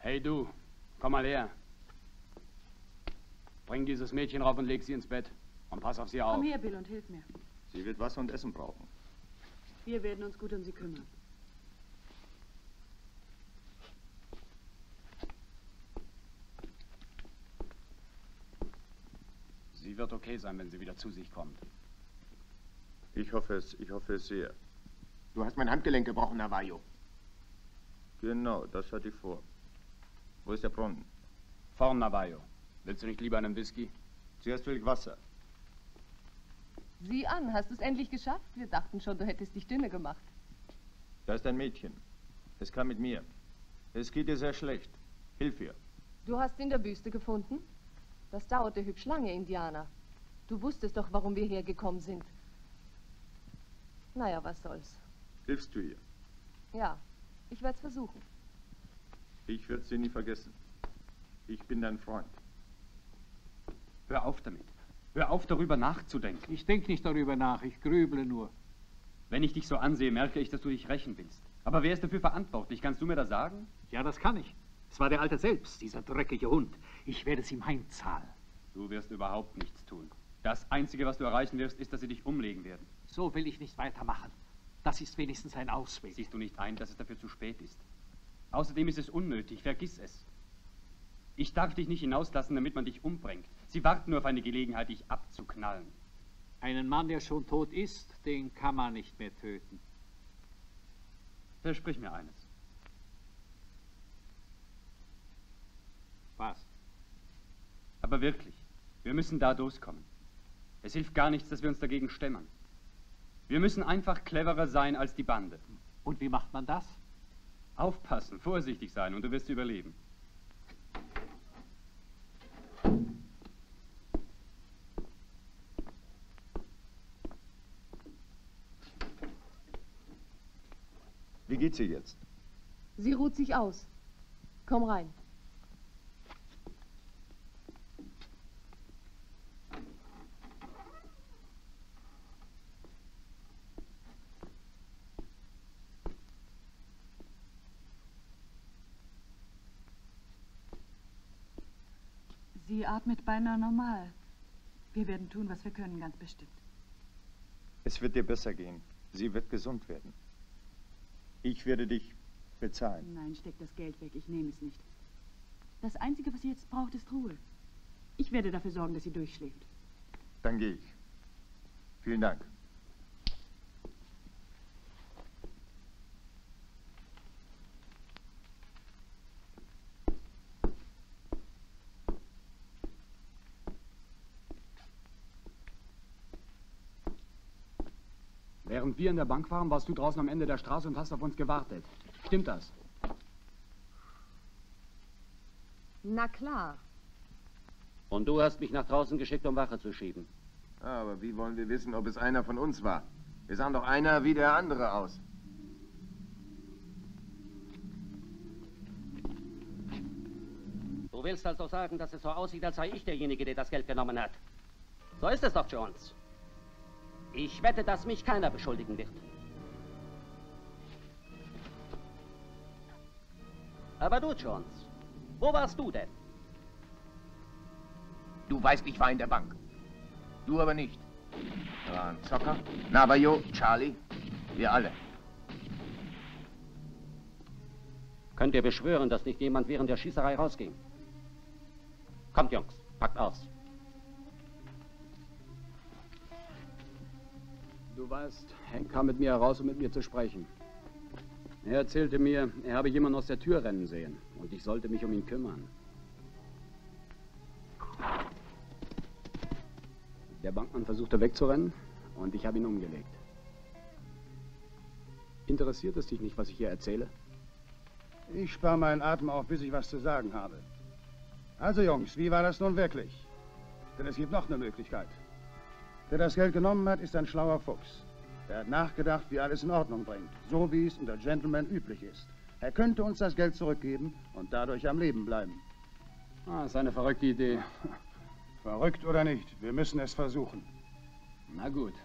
Hey du, komm mal her. Bring dieses Mädchen rauf und leg sie ins Bett. Und pass auf sie auf. Komm her, Bill, und hilf mir. Sie wird Wasser und Essen brauchen. Wir werden uns gut um sie kümmern. Sie wird okay sein, wenn sie wieder zu sich kommt. Ich hoffe es, ich hoffe es sehr. Du hast mein Handgelenk gebrochen, Navajo. Genau, das hatte ich vor. Wo ist der Brunnen? Vorn, Navajo. Willst du nicht lieber einen Whisky? Zuerst will ich Wasser. Sieh an, hast du es endlich geschafft? Wir dachten schon, du hättest dich dünne gemacht. Da ist ein Mädchen. Es kam mit mir. Es geht ihr sehr schlecht. Hilf ihr. Du hast in der Wüste gefunden? Das dauerte hübsch lange, Indianer. Du wusstest doch, warum wir hergekommen sind. Naja, was soll's. Hilfst du ihr? Ja, ich werde es versuchen. Ich werde sie nie vergessen. Ich bin dein Freund. Hör auf damit. Hör auf, darüber nachzudenken. Ich denke nicht darüber nach, ich grüble nur. Wenn ich dich so ansehe, merke ich, dass du dich rächen willst. Aber wer ist dafür verantwortlich? Kannst du mir das sagen? Ja, das kann ich. Es war der Alte selbst, dieser dreckige Hund. Ich werde es ihm heimzahlen. Du wirst überhaupt nichts tun. Das Einzige, was du erreichen wirst, ist, dass sie dich umlegen werden. So will ich nicht weitermachen. Das ist wenigstens ein Ausweg. Siehst du nicht ein, dass es dafür zu spät ist? Außerdem ist es unnötig, vergiss es. Ich darf dich nicht hinauslassen, damit man dich umbringt. Sie warten nur auf eine Gelegenheit, dich abzuknallen. Einen Mann, der schon tot ist, den kann man nicht mehr töten. Versprich mir eines. Was? Aber wirklich, wir müssen da durchkommen. Es hilft gar nichts, dass wir uns dagegen stemmen. Wir müssen einfach cleverer sein als die Bande. Und wie macht man das? Aufpassen, vorsichtig sein und du wirst überleben. Wie geht's ihr jetzt? Sie ruht sich aus. Komm rein. Sie atmet beinahe normal. Wir werden tun, was wir können, ganz bestimmt. Es wird dir besser gehen. Sie wird gesund werden. Ich werde dich bezahlen. Nein, steck das Geld weg. Ich nehme es nicht. Das Einzige, was sie jetzt braucht, ist Ruhe. Ich werde dafür sorgen, dass sie durchschläft. Dann gehe ich. Vielen Dank. Während wir in der Bank waren, warst du draußen am Ende der Straße und hast auf uns gewartet. Stimmt das? Na klar. Und du hast mich nach draußen geschickt, um Wache zu schieben. Aber wie wollen wir wissen, ob es einer von uns war? Wir sahen doch einer wie der andere aus. Du willst also sagen, dass es so aussieht, als sei ich derjenige, der das Geld genommen hat. So ist es doch, Jones. Ich wette, dass mich keiner beschuldigen wird. Aber du, Jones, wo warst du denn? Du weißt, ich war in der Bank. Du aber nicht. Da waren Zocker, Navajo, Charlie, wir alle. Könnt ihr beschwören, dass nicht jemand während der Schießerei rausging? Kommt, Jungs, packt aus. Du weißt, Hank kam mit mir heraus, um mit mir zu sprechen. Er erzählte mir, er habe jemanden aus der Tür rennen sehen und ich sollte mich um ihn kümmern. Der Bankmann versuchte wegzurennen und ich habe ihn umgelegt. Interessiert es dich nicht, was ich hier erzähle? Ich spare meinen Atem auf, bis ich was zu sagen habe. Also Jungs, wie war das nun wirklich? Denn es gibt noch eine Möglichkeit. Der das Geld genommen hat, ist ein schlauer Fuchs. Er hat nachgedacht, wie alles in Ordnung bringt, so wie es unter Gentleman üblich ist. Er könnte uns das Geld zurückgeben und dadurch am Leben bleiben. Ah, ist eine verrückte Idee. [LAUGHS] Verrückt oder nicht, wir müssen es versuchen. Na gut.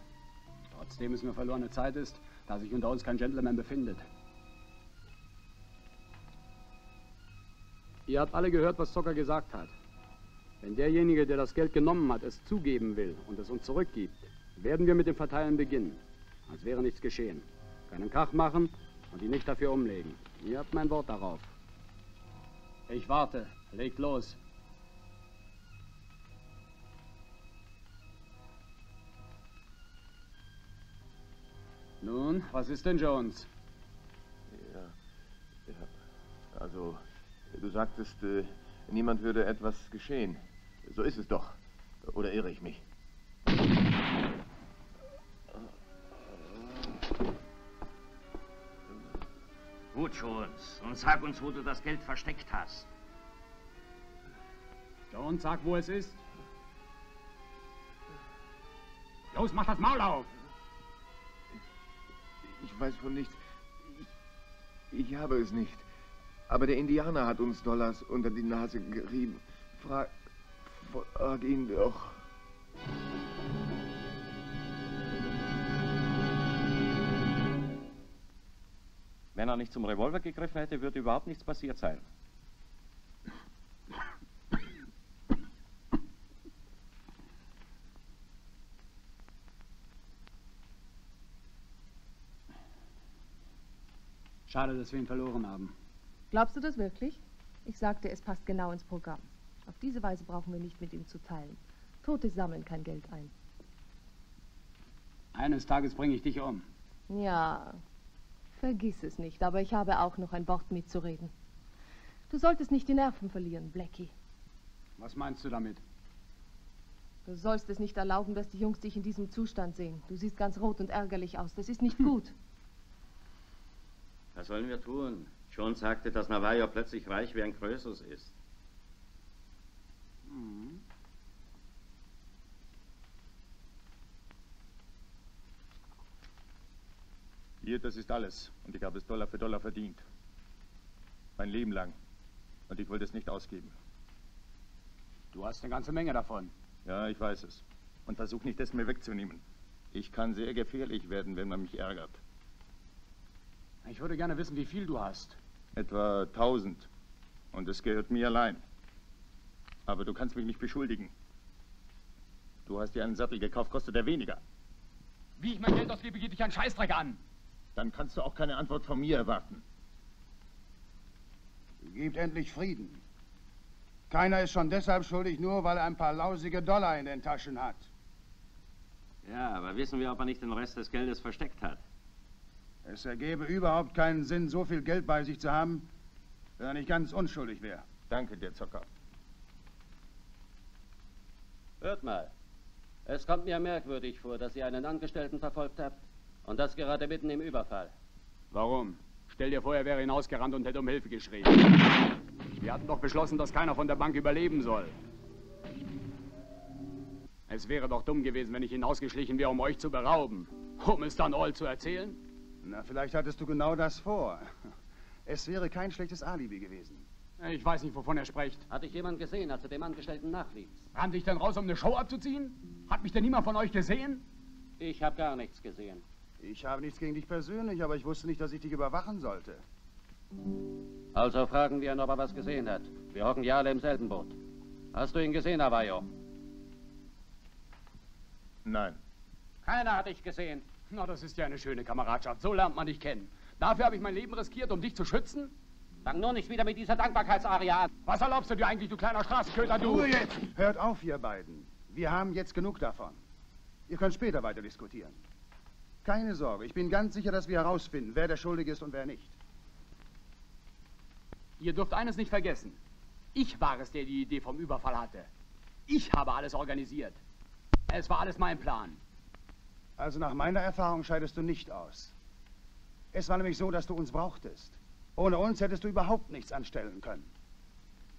Trotzdem es nur verlorene Zeit ist, da sich unter uns kein Gentleman befindet. Ihr habt alle gehört, was Zocker gesagt hat. Wenn derjenige, der das Geld genommen hat, es zugeben will und es uns zurückgibt, werden wir mit dem Verteilen beginnen. Als wäre nichts geschehen. Keinen Krach machen und ihn nicht dafür umlegen. Ihr habt mein Wort darauf. Ich warte. Legt los. Nun, was ist denn, Jones? Ja, ja. Also, du sagtest, äh, niemand würde etwas geschehen. So ist es doch. Oder irre ich mich? Gut, Jones. Und sag uns, wo du das Geld versteckt hast. Jones, sag, wo es ist. Los, mach das Maul auf! Ich weiß von nichts. Ich, ich habe es nicht. Aber der Indianer hat uns Dollars unter die Nase gerieben. Frag, frag ihn doch. Wenn er nicht zum Revolver gegriffen hätte, würde überhaupt nichts passiert sein. Schade, dass wir ihn verloren haben. Glaubst du das wirklich? Ich sagte, es passt genau ins Programm. Auf diese Weise brauchen wir nicht mit ihm zu teilen. Tote sammeln kein Geld ein. Eines Tages bringe ich dich um. Ja, vergiss es nicht, aber ich habe auch noch ein Wort mitzureden. Du solltest nicht die Nerven verlieren, Blackie. Was meinst du damit? Du sollst es nicht erlauben, dass die Jungs dich in diesem Zustand sehen. Du siehst ganz rot und ärgerlich aus. Das ist nicht [LAUGHS] gut. Was sollen wir tun? John sagte, dass Navajo plötzlich reich wie ein Krösus ist. Mhm. Hier, das ist alles. Und ich habe es Dollar für Dollar verdient. Mein Leben lang. Und ich wollte es nicht ausgeben. Du hast eine ganze Menge davon. Ja, ich weiß es. Und versuch nicht, es mir wegzunehmen. Ich kann sehr gefährlich werden, wenn man mich ärgert. Ich würde gerne wissen, wie viel du hast. Etwa 1000. Und es gehört mir allein. Aber du kannst mich nicht beschuldigen. Du hast dir einen Sattel gekauft, kostet er weniger. Wie ich mein Geld ausgebe, geht dich ein Scheißdreck an. Dann kannst du auch keine Antwort von mir erwarten. Gebt endlich Frieden. Keiner ist schon deshalb schuldig, nur weil er ein paar lausige Dollar in den Taschen hat. Ja, aber wissen wir, ob er nicht den Rest des Geldes versteckt hat? Es ergebe überhaupt keinen Sinn, so viel Geld bei sich zu haben, wenn er nicht ganz unschuldig wäre. Danke dir, Zocker. Hört mal. Es kommt mir merkwürdig vor, dass ihr einen Angestellten verfolgt habt. Und das gerade mitten im Überfall. Warum? Stell dir vor, er wäre hinausgerannt und hätte um Hilfe geschrien. Wir hatten doch beschlossen, dass keiner von der Bank überleben soll. Es wäre doch dumm gewesen, wenn ich hinausgeschlichen wäre, um euch zu berauben. Um es dann all zu erzählen? Na, vielleicht hattest du genau das vor. Es wäre kein schlechtes Alibi gewesen. Ich weiß nicht, wovon er spricht. Hat dich jemand gesehen, als du dem Angestellten nachliefst? Rannte ich denn raus, um eine Show abzuziehen? Hat mich denn niemand von euch gesehen? Ich habe gar nichts gesehen. Ich habe nichts gegen dich persönlich, aber ich wusste nicht, dass ich dich überwachen sollte. Also fragen wir ihn, ob er was gesehen hat. Wir hocken ja alle im selben Boot. Hast du ihn gesehen, Avayo? Nein. Keiner hat dich gesehen. Na, das ist ja eine schöne Kameradschaft. So lernt man dich kennen. Dafür habe ich mein Leben riskiert, um dich zu schützen? Fang nur nicht wieder mit dieser Dankbarkeitsaria an. Was erlaubst du dir eigentlich, du kleiner Straßenköter, du? Ruhe jetzt! Hört auf, ihr beiden. Wir haben jetzt genug davon. Ihr könnt später weiter diskutieren. Keine Sorge, ich bin ganz sicher, dass wir herausfinden, wer der Schuldige ist und wer nicht. Ihr dürft eines nicht vergessen. Ich war es, der die Idee vom Überfall hatte. Ich habe alles organisiert. Es war alles mein Plan. Also nach meiner Erfahrung scheidest du nicht aus. Es war nämlich so, dass du uns brauchtest. Ohne uns hättest du überhaupt nichts anstellen können.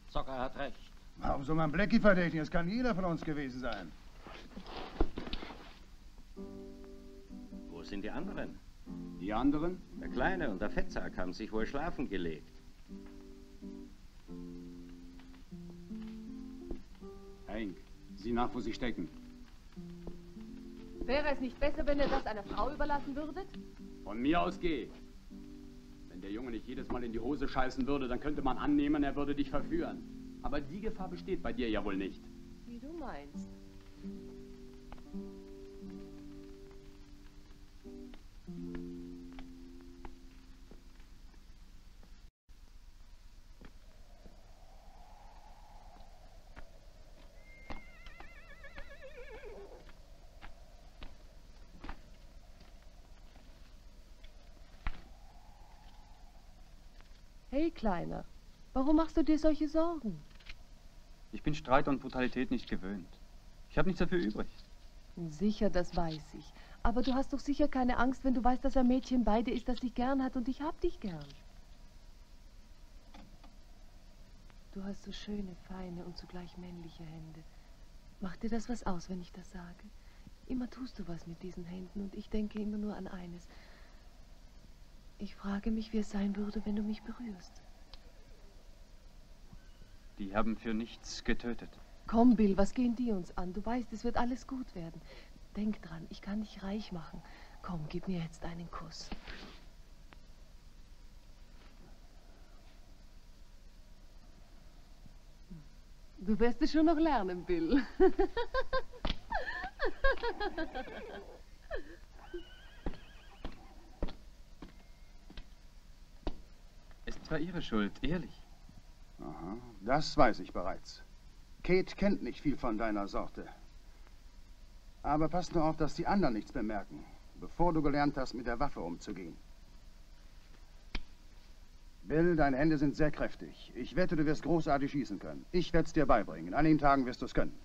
Zocker hat recht. Warum soll man Blackie verdächtigen? Es kann jeder von uns gewesen sein. Wo sind die anderen? Die anderen? Der Kleine und der Fettsack haben sich wohl schlafen gelegt. Hank, sieh nach, wo sie stecken. Wäre es nicht besser, wenn ihr das einer Frau überlassen würdet? Von mir aus geh. Wenn der Junge nicht jedes Mal in die Hose scheißen würde, dann könnte man annehmen, er würde dich verführen. Aber die Gefahr besteht bei dir ja wohl nicht. Wie du meinst. Hey, Kleiner, warum machst du dir solche Sorgen? Ich bin Streit und Brutalität nicht gewöhnt. Ich habe nichts dafür übrig. Sicher, das weiß ich. Aber du hast doch sicher keine Angst, wenn du weißt, dass ein Mädchen bei dir ist, das dich gern hat und ich hab dich gern. Du hast so schöne, feine und zugleich männliche Hände. Macht dir das was aus, wenn ich das sage? Immer tust du was mit diesen Händen und ich denke immer nur an eines. Ich frage mich, wie es sein würde, wenn du mich berührst. Die haben für nichts getötet. Komm, Bill, was gehen die uns an? Du weißt, es wird alles gut werden. Denk dran, ich kann dich reich machen. Komm, gib mir jetzt einen Kuss. Du wirst es schon noch lernen, Bill. [LAUGHS] War ihre Schuld, ehrlich. Aha, das weiß ich bereits. Kate kennt nicht viel von deiner Sorte. Aber pass nur auf, dass die anderen nichts bemerken, bevor du gelernt hast, mit der Waffe umzugehen. Bill, deine Hände sind sehr kräftig. Ich wette, du wirst großartig schießen können. Ich werde es dir beibringen. In einigen Tagen wirst du es können.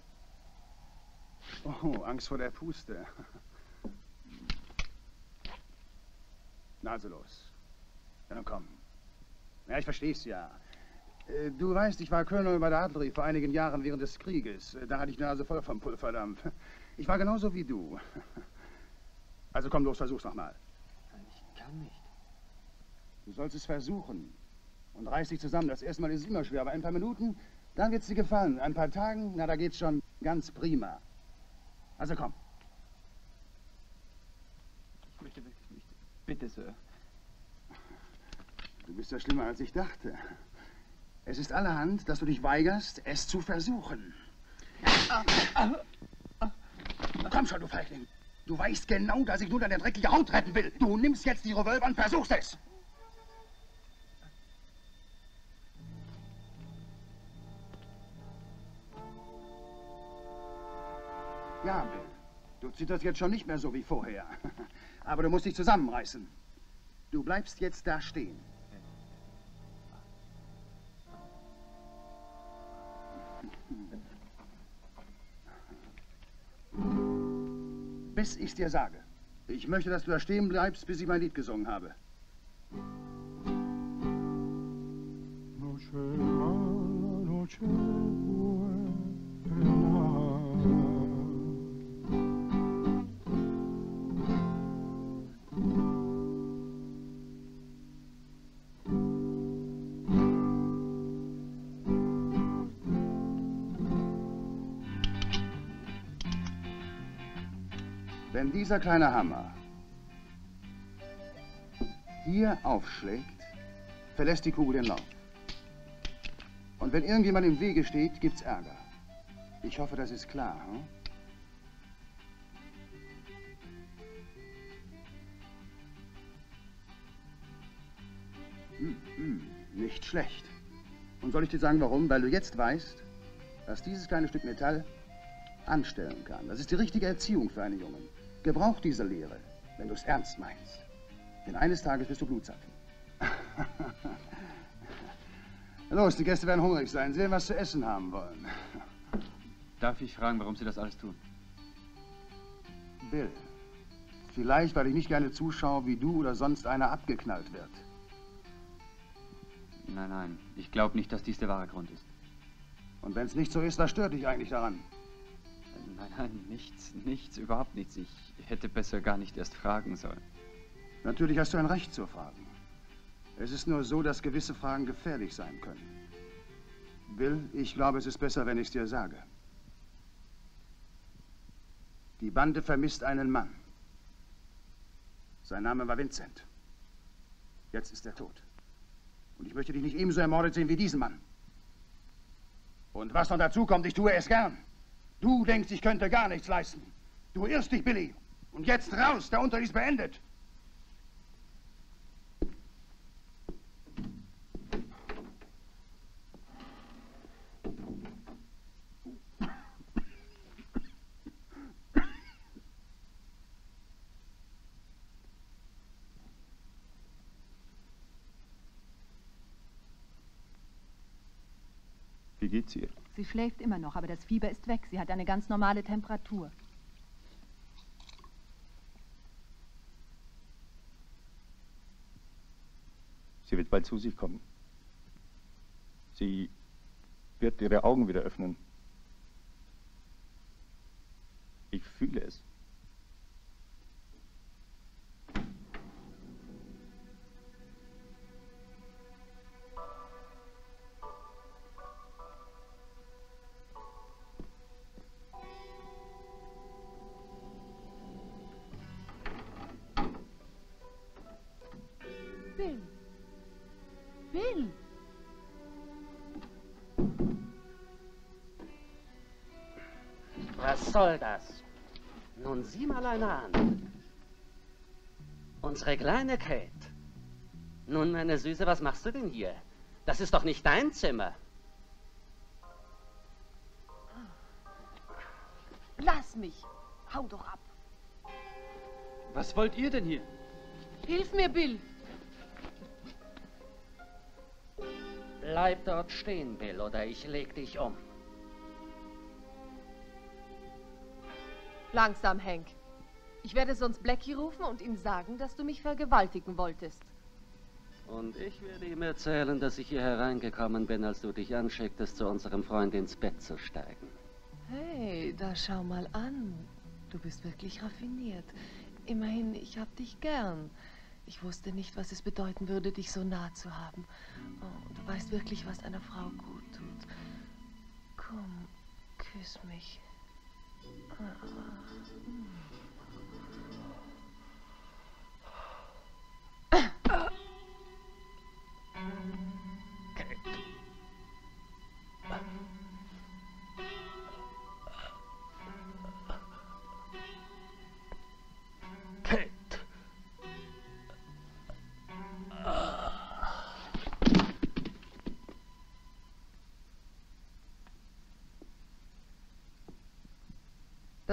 Oh, Angst vor der Puste. [LAUGHS] Na also los. Ja, nun komm. Ja, ich versteh's ja. Äh, Du weißt, ich war Colonel bei der Artillerie vor einigen Jahren während des Krieges. Äh, Da hatte ich die Nase voll vom Pulverdampf. Ich war genauso wie du. Also komm los, versuch's nochmal. Ich kann nicht. Du sollst es versuchen. Und reiß dich zusammen. Das erste Mal ist es immer schwer, aber ein paar Minuten, dann wird's dir gefallen. Ein paar Tagen, na, da geht's schon ganz prima. Also komm. Ich möchte wirklich nicht. Bitte, Sir. Du bist ja schlimmer, als ich dachte. Es ist allerhand, dass du dich weigerst, es zu versuchen. Komm schon, du Feigling. Du weißt genau, dass ich nur deine dreckige Haut retten will. Du nimmst jetzt die Revolver und versuchst es. Ja, Bill. Du zitterst jetzt schon nicht mehr so wie vorher. Aber du musst dich zusammenreißen. Du bleibst jetzt da stehen. Bis ich's dir sage. Ich möchte, dass du da stehen bleibst, bis ich mein Lied gesungen habe. Noche noche Wenn dieser kleine Hammer hier aufschlägt, verlässt die Kugel den Lauf. Und wenn irgendjemand im Wege steht, gibt's Ärger. Ich hoffe, das ist klar. Hm? Hm, hm, nicht schlecht. Und soll ich dir sagen, warum? Weil du jetzt weißt, was dieses kleine Stück Metall anstellen kann. Das ist die richtige Erziehung für einen Jungen. Gebrauch diese Lehre, wenn du es ernst meinst. Denn eines Tages wirst du Blutzapfen. [LAUGHS] Los, die Gäste werden hungrig sein. Sie werden was zu essen haben wollen. Darf ich fragen, warum Sie das alles tun? Bill, vielleicht, weil ich nicht gerne zuschaue, wie du oder sonst einer abgeknallt wird. Nein, nein. Ich glaube nicht, dass dies der wahre Grund ist. Und wenn es nicht so ist, was stört dich eigentlich daran? Nein, nein, nichts, nichts, überhaupt nichts. Ich hätte besser gar nicht erst fragen sollen. Natürlich hast du ein Recht zu fragen. Es ist nur so, dass gewisse Fragen gefährlich sein können. Bill, ich glaube, es ist besser, wenn ich es dir sage. Die Bande vermisst einen Mann. Sein Name war Vincent. Jetzt ist er tot. Und ich möchte dich nicht ebenso ermordet sehen wie diesen Mann. Und was noch dazu kommt, ich tue es gern. Du denkst, ich könnte gar nichts leisten. Du irrst dich, Billy. Und jetzt raus, der Unterricht ist beendet. Wie geht's ihr? Sie schläft immer noch, aber das Fieber ist weg. Sie hat eine ganz normale Temperatur. Sie wird bald zu sich kommen. Sie wird ihre Augen wieder öffnen. Ich fühle es. Einer an. Unsere kleine Kate. Nun, meine Süße, was machst du denn hier? Das ist doch nicht dein Zimmer. Lass mich. Hau doch ab. Was wollt ihr denn hier? Hilf mir, Bill. Bleib dort stehen, Bill, oder ich leg dich um. Langsam, Hank. Ich werde sonst Blackie rufen und ihm sagen, dass du mich vergewaltigen wolltest. Und ich werde ihm erzählen, dass ich hier hereingekommen bin, als du dich anschicktest, zu unserem Freund ins Bett zu steigen. Hey, da schau mal an. Du bist wirklich raffiniert. Immerhin, ich hab dich gern. Ich wusste nicht, was es bedeuten würde, dich so nah zu haben. Oh, du weißt wirklich, was einer Frau gut tut. Komm, küss mich. Ah.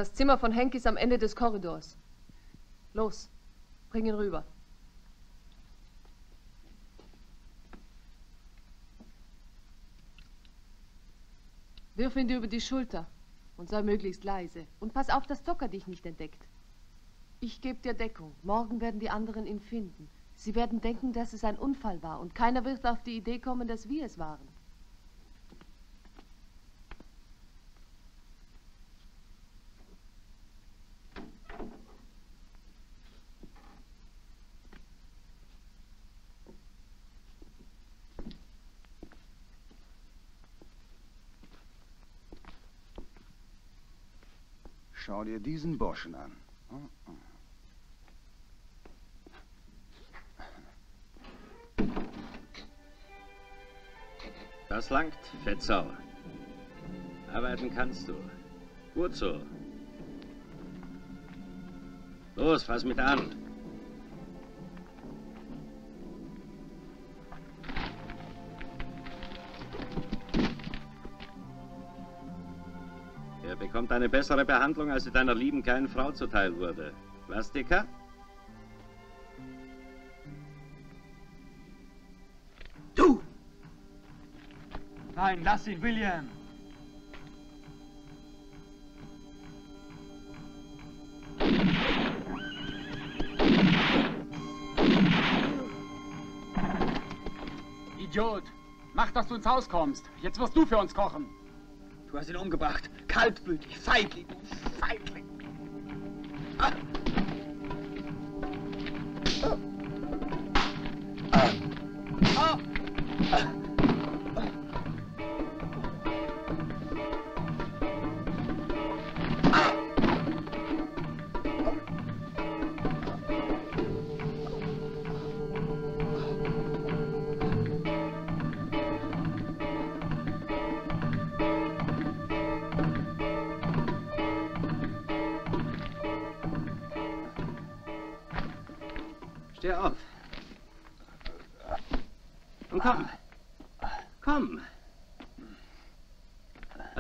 Das Zimmer von Henk ist am Ende des Korridors. Los, bring ihn rüber. Wirf ihn dir über die Schulter und sei möglichst leise. Und pass auf, dass Zocker dich nicht entdeckt. Ich gebe dir Deckung. Morgen werden die anderen ihn finden. Sie werden denken, dass es ein Unfall war und keiner wird auf die Idee kommen, dass wir es waren. Schau dir diesen Burschen an. Das langt, Fetzau. Arbeiten kannst du. Gut so. Los, fass mit an. Eine bessere Behandlung, als sie deiner lieben kleinen Frau zuteil wurde. Was, Dicker? Nein, lass ihn, William. Idiot! Mach, dass du ins Haus kommst. Jetzt wirst du für uns kochen. Du hast ihn umgebracht. Kaltblütig, Feigling, Feigling. Ah.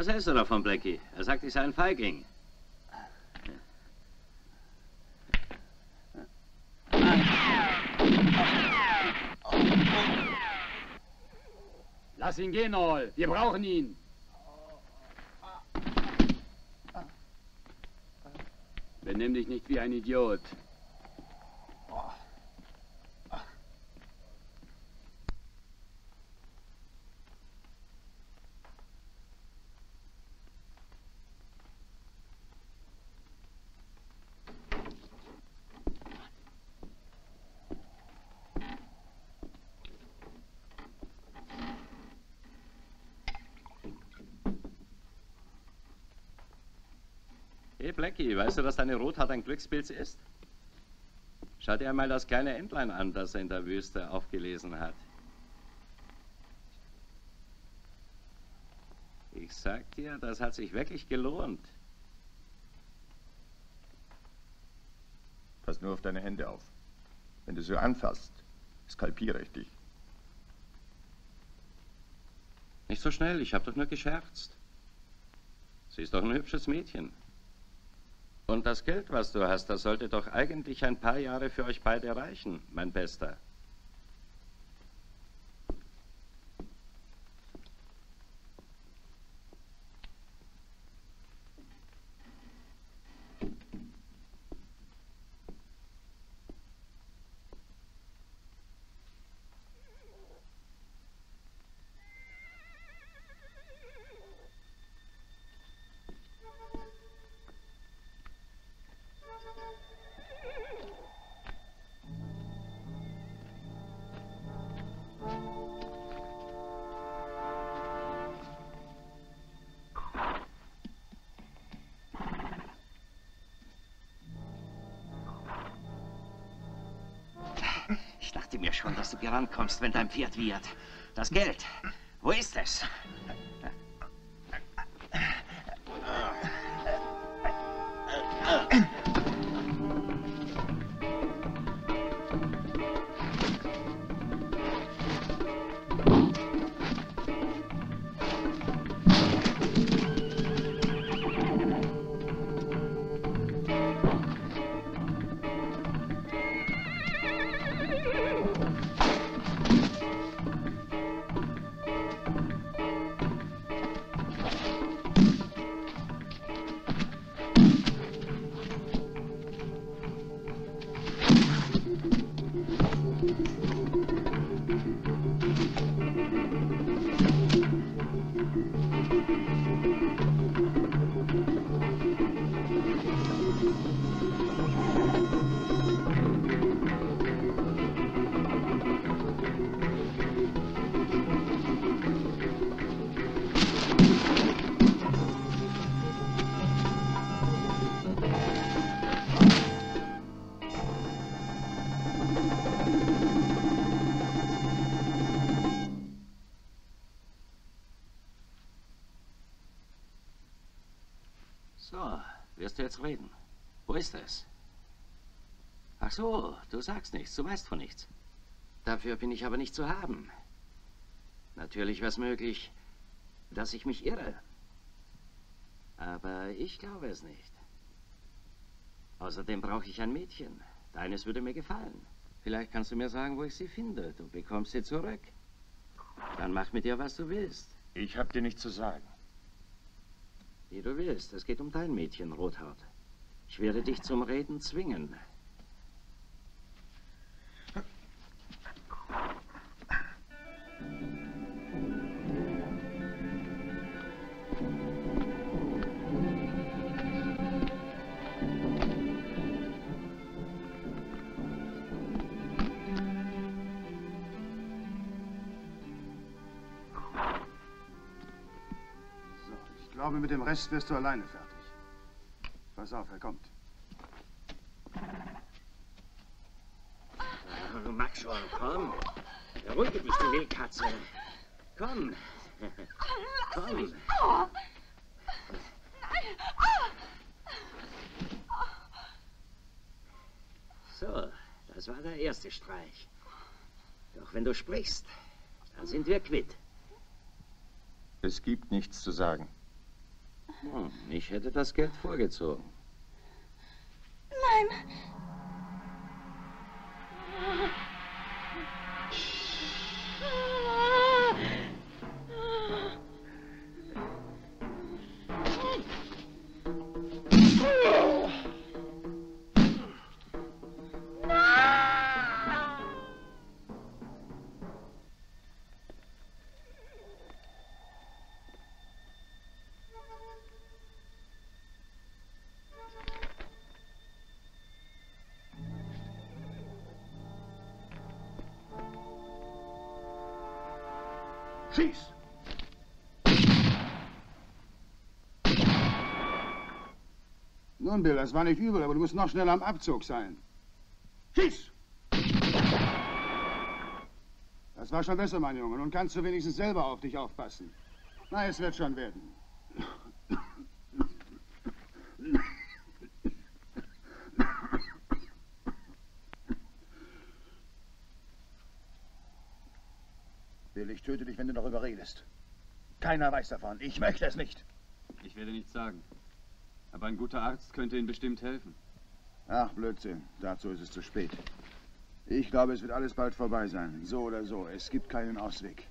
Was hältst du davon, Blackie? Er sagt, ich sei ein Feigling. Lass ihn gehen, Noel. Wir brauchen ihn. Benimm dich nicht wie ein Idiot. Blackie, weißt du, dass deine Rothaut ein Glückspilz ist? Schau dir einmal das kleine Entlein an, das er in der Wüste aufgelesen hat. Ich sag dir, das hat sich wirklich gelohnt. Pass nur auf deine Hände auf. Wenn du so anfasst, skalpiere ich dich. Nicht so schnell, ich habe doch nur gescherzt. Sie ist doch ein hübsches Mädchen. Und das Geld, was du hast, das sollte doch eigentlich ein paar Jahre für euch beide reichen, mein Bester. Dachte mir schon, dass du hier rankommst, wenn dein Pferd wiehert. Das Geld, wo ist es? Du sagst nichts, du weißt von nichts. Dafür bin ich aber nicht zu haben. Natürlich wäre es möglich, dass ich mich irre. Aber ich glaube es nicht. Außerdem brauche ich ein Mädchen. Deines würde mir gefallen. Vielleicht kannst du mir sagen, wo ich sie finde. Du bekommst sie zurück. Dann mach mit ihr, was du willst. Ich hab dir nichts zu sagen. Wie du willst. Es geht um dein Mädchen, Rothaut. Ich werde dich zum Reden zwingen. Dem Rest wirst du alleine fertig. Pass auf, er kommt. Oh, mach schon, komm. Beruhige dich, du Wildkatze. Komm. Komm. So, das war der erste Streich. Doch wenn du sprichst, dann sind wir quitt. Es gibt nichts zu sagen. Hm, ich hätte das Geld vorgezogen. Nein. Nun, Bill, das war nicht übel, aber du musst noch schneller am Abzug sein. Schieß! Das war schon besser, mein Junge. Nun kannst du wenigstens selber auf dich aufpassen. Na, es wird schon werden. Bill, ich töte dich, wenn du darüber redest. Keiner weiß davon. Ich möchte es nicht. Ich werde nichts sagen. Aber ein guter Arzt könnte Ihnen bestimmt helfen. Ach, Blödsinn. Dazu ist es zu spät. Ich glaube, es wird alles bald vorbei sein. So oder so. Es gibt keinen Ausweg.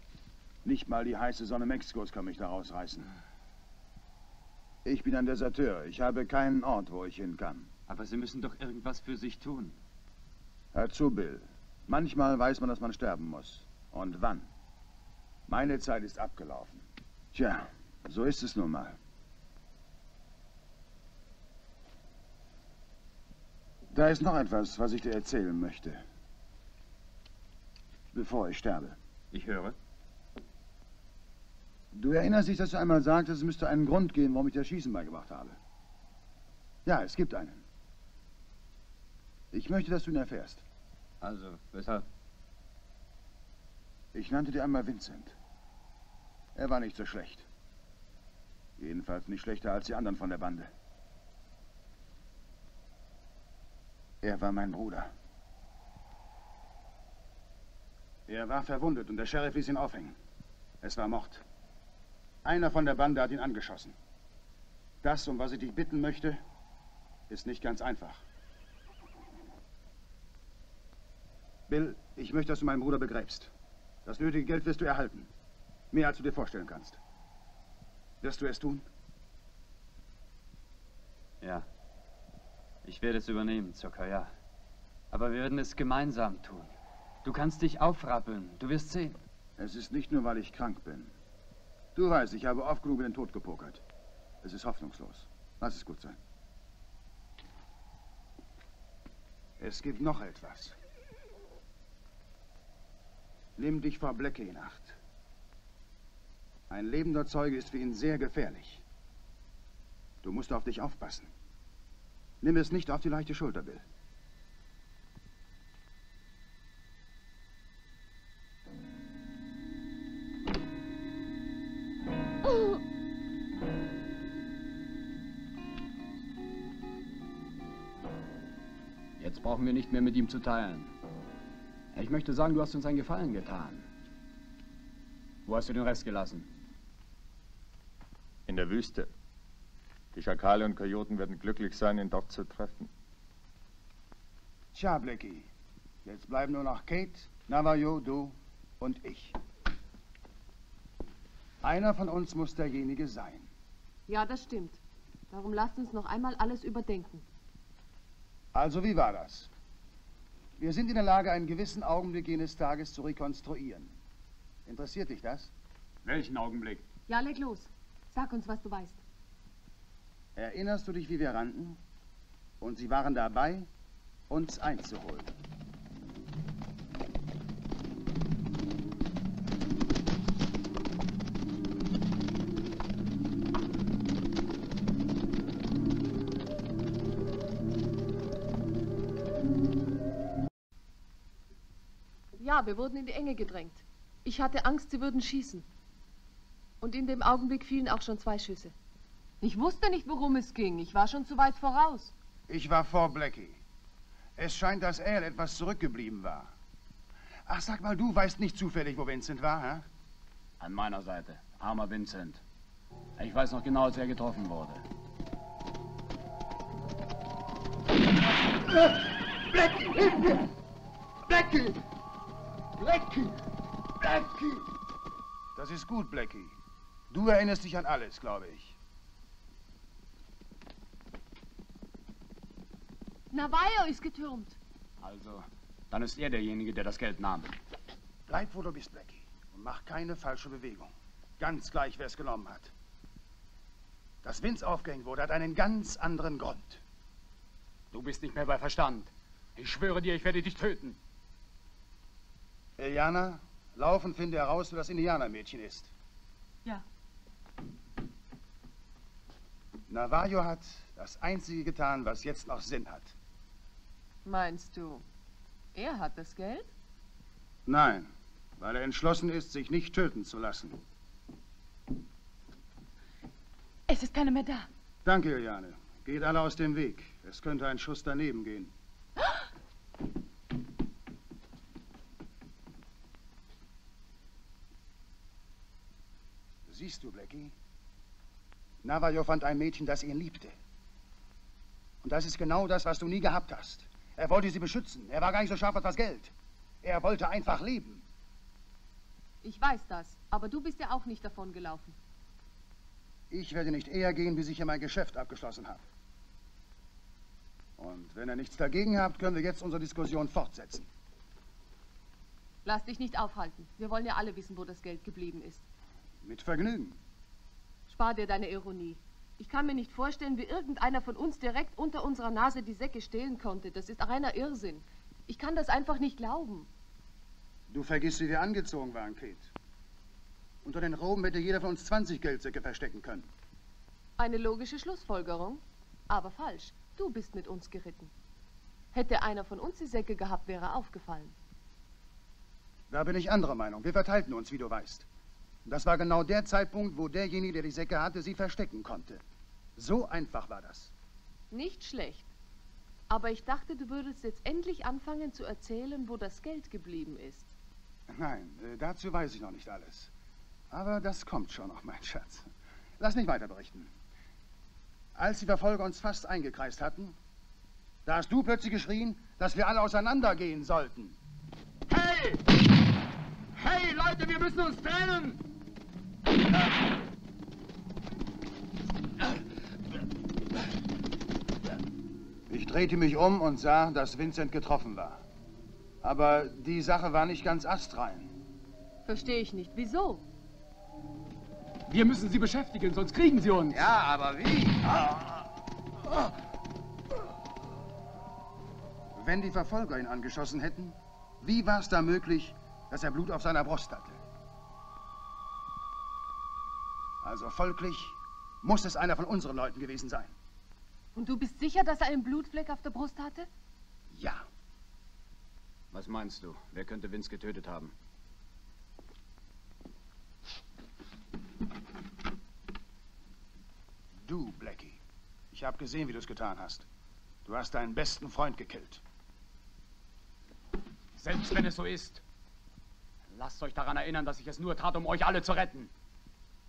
Nicht mal die heiße Sonne Mexikos kann mich da rausreißen. Ich bin ein Deserteur. Ich habe keinen Ort, wo ich hin kann. Aber Sie müssen doch irgendwas für sich tun. Hör zu, Bill. Manchmal weiß man, dass man sterben muss. Und wann? Meine Zeit ist abgelaufen. Tja, so ist es nun mal. Da ist noch etwas, was ich dir erzählen möchte. Bevor ich sterbe. Ich höre. Du erinnerst dich, dass du einmal sagtest, es müsste einen Grund geben, warum ich dir Schießen beigebracht habe. Ja, es gibt einen. Ich möchte, dass du ihn erfährst. Also, weshalb? Ich nannte dir einmal Vincent. Er war nicht so schlecht. Jedenfalls nicht schlechter als die anderen von der Bande. Er war mein Bruder. Er war verwundet und der Sheriff ließ ihn aufhängen. Es war Mord. Einer von der Bande hat ihn angeschossen. Das, um was ich dich bitten möchte, ist nicht ganz einfach. Bill, ich möchte, dass du meinen Bruder begräbst. Das nötige Geld wirst du erhalten. Mehr als du dir vorstellen kannst. Wirst du es tun? Ja. Ich werde es übernehmen, Zucker, ja. Aber wir werden es gemeinsam tun. Du kannst dich aufrappeln. Du wirst sehen. Es ist nicht nur, weil ich krank bin. Du weißt, ich habe oft genug in den Tod gepokert. Es ist hoffnungslos. Lass es gut sein. Es gibt noch etwas. Nimm dich vor Blackie in Acht. Ein lebender Zeuge ist für ihn sehr gefährlich. Du musst auf dich aufpassen. Nimm es nicht auf die leichte Schulter, Bill. Jetzt brauchen wir nicht mehr mit ihm zu teilen. Ich möchte sagen, du hast uns einen Gefallen getan. Wo hast du den Rest gelassen? In der Wüste. Die Schakale und Kojoten werden glücklich sein, ihn dort zu treffen. Tja, Blackie. Jetzt bleiben nur noch Kate, Navajo, du und ich. Einer von uns muss derjenige sein. Ja, das stimmt. Darum lasst uns noch einmal alles überdenken. Also, wie war das? Wir sind in der Lage, einen gewissen Augenblick jenes Tages zu rekonstruieren. Interessiert dich das? Welchen Augenblick? Ja, leg los. Sag uns, was du weißt. Erinnerst du dich, wie wir rannten? Und sie waren dabei, uns einzuholen. Ja, wir wurden in die Enge gedrängt. Ich hatte Angst, sie würden schießen. Und in dem Augenblick fielen auch schon zwei Schüsse. Ich wusste nicht, worum es ging. Ich war schon zu weit voraus. Ich war vor Blackie. Es scheint, dass Al etwas zurückgeblieben war. Ach, sag mal, du weißt nicht zufällig, wo Vincent war, hä? An meiner Seite. Armer Vincent. Ich weiß noch genau, als er getroffen wurde. Blackie, hilf mir! Blackie! Blackie! Blackie! Das ist gut, Blackie. Du erinnerst dich an alles, glaube ich. Navajo ist getürmt. Also, dann ist er derjenige, der das Geld nahm. Bleib, wo du bist, Blackie. Und mach keine falsche Bewegung. Ganz gleich, wer es genommen hat. Dass Vince aufgehängt wurde, hat einen ganz anderen Grund. Du bist nicht mehr bei Verstand. Ich schwöre dir, ich werde dich töten. Eliana, lauf und finde heraus, wer das Indianermädchen ist. Ja. Navajo hat das Einzige getan, was jetzt noch Sinn hat. Meinst du, er hat das Geld? Nein, weil er entschlossen ist, sich nicht töten zu lassen. Es ist keiner mehr da. Danke, Eliane. Geht alle aus dem Weg. Es könnte ein Schuss daneben gehen. [GASPS] Siehst du, Blackie? Navajo fand ein Mädchen, das ihn liebte. Und das ist genau das, was du nie gehabt hast. Er wollte sie beschützen. Er war gar nicht so scharf auf das Geld. Er wollte einfach leben. Ich weiß das, aber du bist ja auch nicht davon gelaufen. Ich werde nicht eher gehen, bis ich hier mein Geschäft abgeschlossen habe. Und wenn ihr nichts dagegen habt, können wir jetzt unsere Diskussion fortsetzen. Lass dich nicht aufhalten. Wir wollen ja alle wissen, wo das Geld geblieben ist. Mit Vergnügen. Spar dir deine Ironie. Ich kann mir nicht vorstellen, wie irgendeiner von uns direkt unter unserer Nase die Säcke stehlen konnte. Das ist reiner Irrsinn. Ich kann das einfach nicht glauben. Du vergisst, wie wir angezogen waren, Kate. Unter den Roben hätte jeder von uns 20 Geldsäcke verstecken können. Eine logische Schlussfolgerung, aber falsch. Du bist mit uns geritten. Hätte einer von uns die Säcke gehabt, wäre aufgefallen. Da bin ich anderer Meinung. Wir verteilten uns, wie du weißt. Das war genau der Zeitpunkt, wo derjenige, der die Säcke hatte, sie verstecken konnte. So einfach war das. Nicht schlecht. Aber ich dachte, du würdest jetzt endlich anfangen zu erzählen, wo das Geld geblieben ist. Nein, äh, dazu weiß ich noch nicht alles. Aber das kommt schon noch, mein Schatz. Lass mich weiter berichten. Als die Verfolger uns fast eingekreist hatten, da hast du plötzlich geschrien, dass wir alle auseinandergehen sollten. Hey! Hey, Leute, wir müssen uns trennen! Ich drehte mich um und sah, dass Vincent getroffen war. Aber die Sache war nicht ganz astrein. Verstehe ich nicht. Wieso? Wir müssen sie beschäftigen, sonst kriegen sie uns. Ja, aber wie? Wenn die Verfolger ihn angeschossen hätten, wie war es da möglich, dass er Blut auf seiner Brust hatte? Also folglich muss es einer von unseren Leuten gewesen sein. Und du bist sicher, dass er einen Blutfleck auf der Brust hatte? Ja. Was meinst du? Wer könnte Vince getötet haben? Du, Blackie. Ich habe gesehen, wie du es getan hast. Du hast deinen besten Freund gekillt. Selbst wenn es so ist. Lasst euch daran erinnern, dass ich es nur tat, um euch alle zu retten.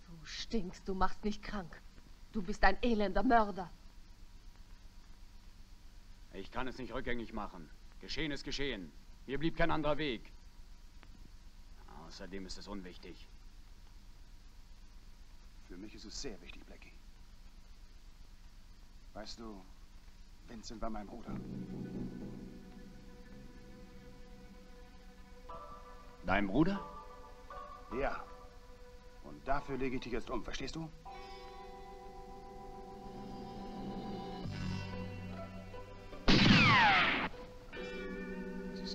Du stinkst, du machst mich krank. Du bist ein elender Mörder. Ich kann es nicht rückgängig machen. Geschehen ist geschehen. Mir blieb kein anderer Weg. Außerdem ist es unwichtig. Für mich ist es sehr wichtig, Blackie. Weißt du, Vincent war mein Bruder. Dein Bruder? Ja. Und dafür lege ich dich jetzt um, verstehst du?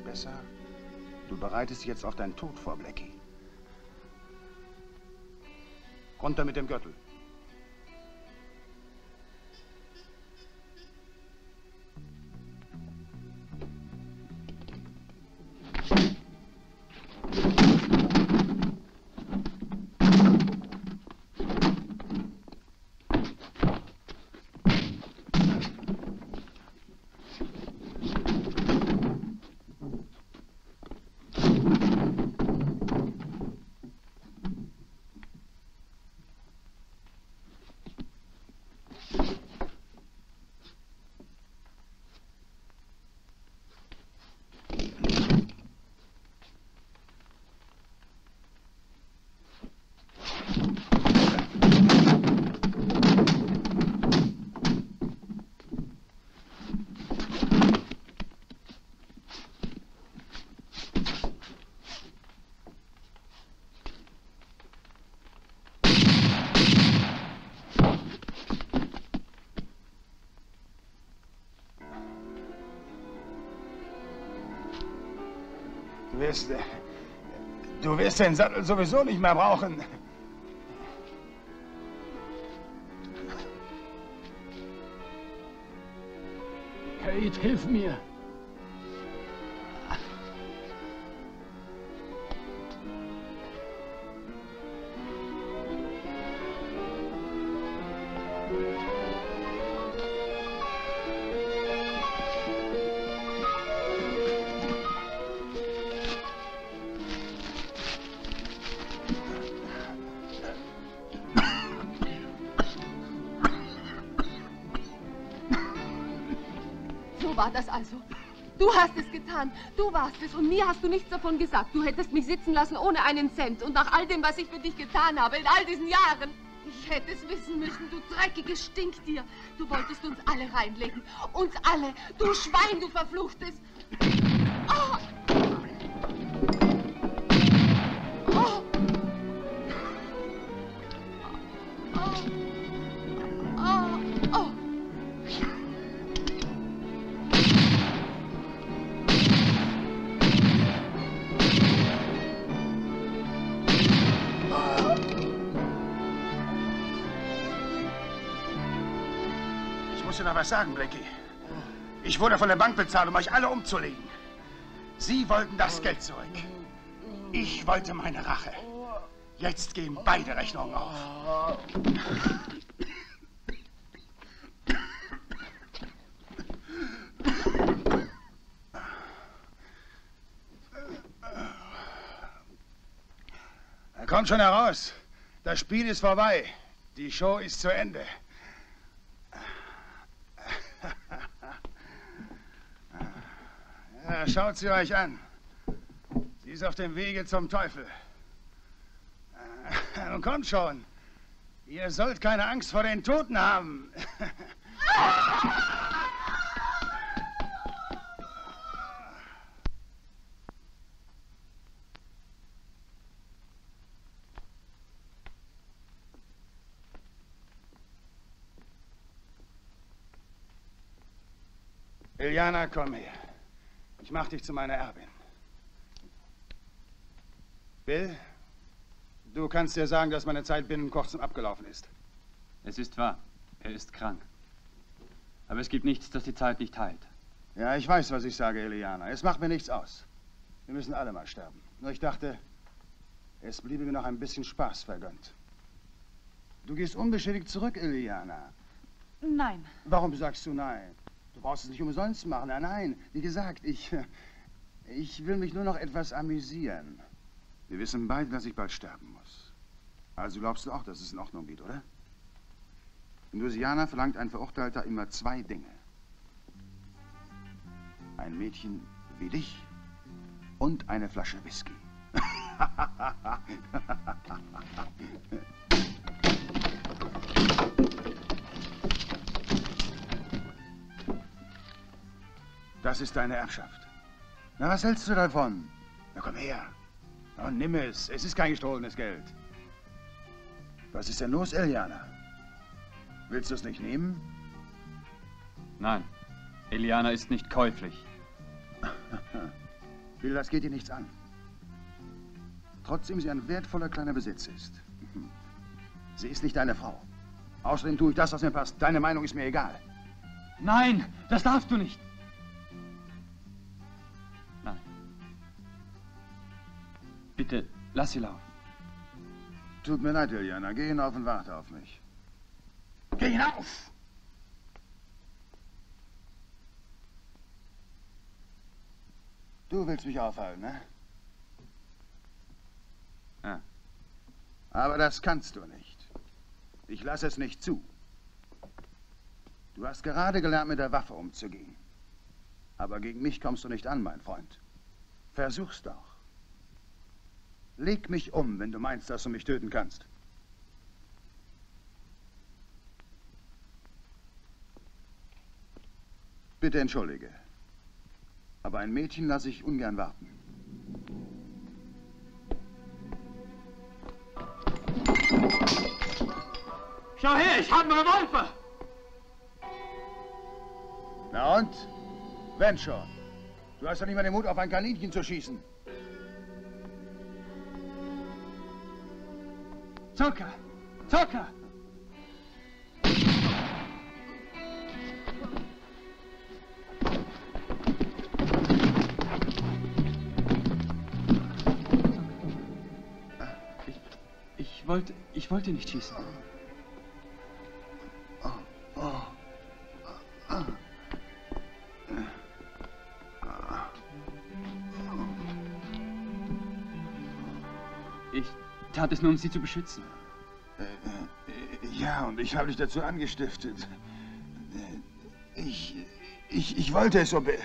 Besser, du bereitest dich jetzt auf deinen Tod vor, Blackie. Runter mit dem Gürtel. Du wirst, äh, du wirst den Sattel sowieso nicht mehr brauchen. Kate, hilf mir. Getan. Du warst es. Und mir hast du nichts davon gesagt. Du hättest mich sitzen lassen ohne einen Cent. Und nach all dem, was ich für dich getan habe, in all diesen Jahren. Ich hätte es wissen müssen, du dreckiges Stinktier. Du wolltest uns alle reinlegen. Uns alle. Du Schwein, du verfluchtes. Muss dir noch was sagen, Blackie. Ich wurde von der Bank bezahlt, um euch alle umzulegen. Sie wollten das Geld zurück. Ich wollte meine Rache. Jetzt gehen beide Rechnungen auf. Kommt schon heraus. Das Spiel ist vorbei. Die Show ist zu Ende. Ja, schaut sie euch an. Sie ist auf dem Wege zum Teufel. Äh, Nun kommt schon. Ihr sollt keine Angst vor den Toten haben. [LAUGHS] Iliana, komm her. Ich mach dich zu meiner Erbin. Bill, du kannst dir sagen, dass meine Zeit binnen kurzem abgelaufen ist. Es ist wahr. Er ist krank. Aber es gibt nichts, das die Zeit nicht heilt. Ja, ich weiß, was ich sage, Eliana. Es macht mir nichts aus. Wir müssen alle mal sterben. Nur ich dachte, es bliebe mir noch ein bisschen Spaß vergönnt. Du gehst unbeschädigt zurück, Eliana. Nein. Warum sagst du nein? Du brauchst es nicht umsonst machen. Nein, nein. Wie gesagt, ich. [LAUGHS] Ich will mich nur noch etwas amüsieren. Wir wissen beide, dass ich bald sterben muss. Also glaubst du auch, dass es in Ordnung geht, oder? In Louisiana verlangt ein Verurteilter immer zwei Dinge. Ein Mädchen wie dich und eine Flasche Whisky. [LAUGHS] Das ist deine Erbschaft. Na, was hältst du davon? Na, komm her. Na, nimm es. Es ist kein gestohlenes Geld. Was ist denn los, Eliana? Willst du es nicht nehmen? Nein, Eliana ist nicht käuflich. [LAUGHS] Bill, das geht dir nichts an. Trotzdem sie ein wertvoller kleiner Besitz ist. [LAUGHS] Sie ist nicht deine Frau. Außerdem tue ich das, was mir passt. Deine Meinung ist mir egal. Nein, das darfst du nicht. Bitte, lass sie laufen. Tut mir leid, Iliana. Geh hinauf und warte auf mich. Geh hinauf! Du willst mich aufhalten, ne? Ja. Aber das kannst du nicht. Ich lasse es nicht zu. Du hast gerade gelernt, mit der Waffe umzugehen. Aber gegen mich kommst du nicht an, mein Freund. Versuch's doch. Leg mich um, wenn du meinst, dass du mich töten kannst. Bitte entschuldige. Aber ein Mädchen lasse ich ungern warten. Schau her, ich habe einen Revolver. Na und? Wenn schon. Du hast doch nicht mal den Mut, auf ein Kaninchen zu schießen. Zucker! Zucker! Ich wollte, ich wollte nicht schießen. Tat es nur, um Sie zu beschützen. Ja, und ich habe dich dazu angestiftet. Ich, ich, ich wollte es so... Be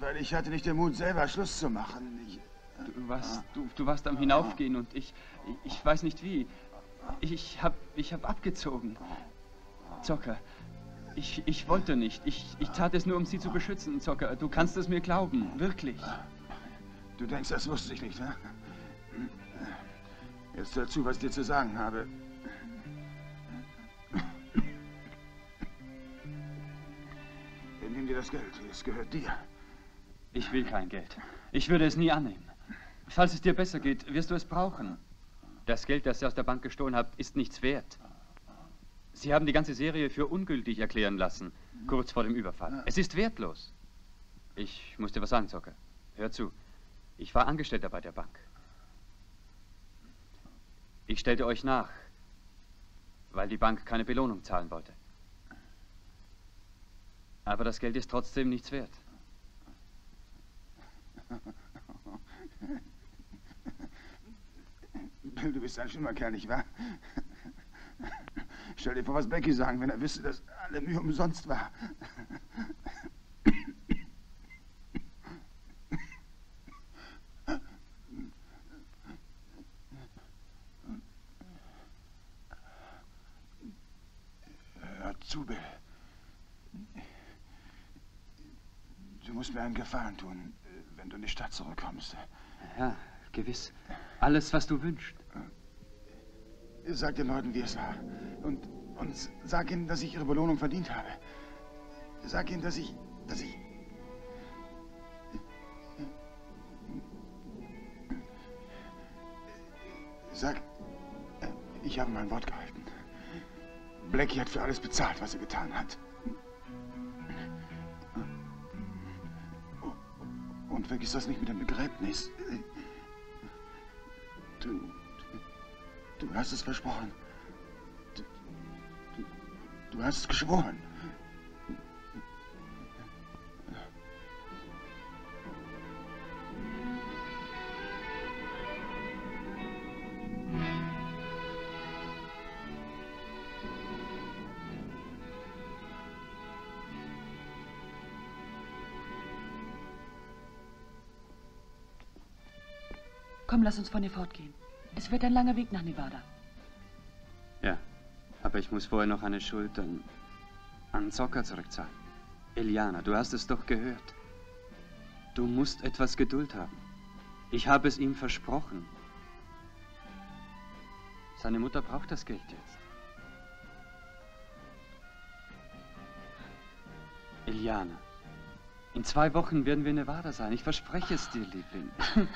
weil ich hatte nicht den Mut, selber Schluss zu machen. Ich, Du warst, du, du warst am Hinaufgehen und ich, ich, ich weiß nicht wie. Ich, ich hab, ich hab abgezogen. Zocker, ich, ich wollte nicht. Ich, ich tat es nur, um Sie zu beschützen, Zocker. Du kannst es mir glauben, wirklich. Du denkst, das wusste ich nicht, ne? Jetzt hör zu, was ich dir zu sagen habe. Nimm dir das Geld, es gehört dir. Ich will kein Geld. Ich würde es nie annehmen. Falls es dir besser geht, wirst du es brauchen. Das Geld, das ihr aus der Bank gestohlen habt, ist nichts wert. Sie haben die ganze Serie für ungültig erklären lassen, kurz vor dem Überfall. Es ist wertlos. Ich muss dir was sagen, Zocker. Hör zu. Ich war Angestellter bei der Bank. Ich stellte euch nach, weil die Bank keine Belohnung zahlen wollte. Aber das Geld ist trotzdem nichts wert. Du bist ein schlimmer Kerl, nicht wahr? Stell dir vor, was Becky sagen, wenn er wüsste, dass alle Mühe umsonst war. Hör zu, Bill. Du musst mir einen Gefallen tun, wenn du in die Stadt zurückkommst. Ja, gewiss. Alles, was du wünschst. Sag den Leuten, wie es war. Und, und sag ihnen, dass ich ihre Belohnung verdient habe. Sag ihnen, dass ich, dass ich... Sag, ich habe mein Wort gehalten. Blackie hat für alles bezahlt, was er getan hat. Und vergiss das nicht mit dem Begräbnis. Du, du hast es versprochen. Du, du, du hast es geschworen. Komm, lass uns von hier fortgehen. Es wird ein langer Weg nach Nevada. Ja, aber ich muss vorher noch eine Schuld an, an Zocker zurückzahlen. Eliana, du hast es doch gehört. Du musst etwas Geduld haben. Ich habe es ihm versprochen. Seine Mutter braucht das Geld jetzt. Eliana, in zwei Wochen werden wir in Nevada sein. Ich verspreche es dir, Liebling. [LAUGHS]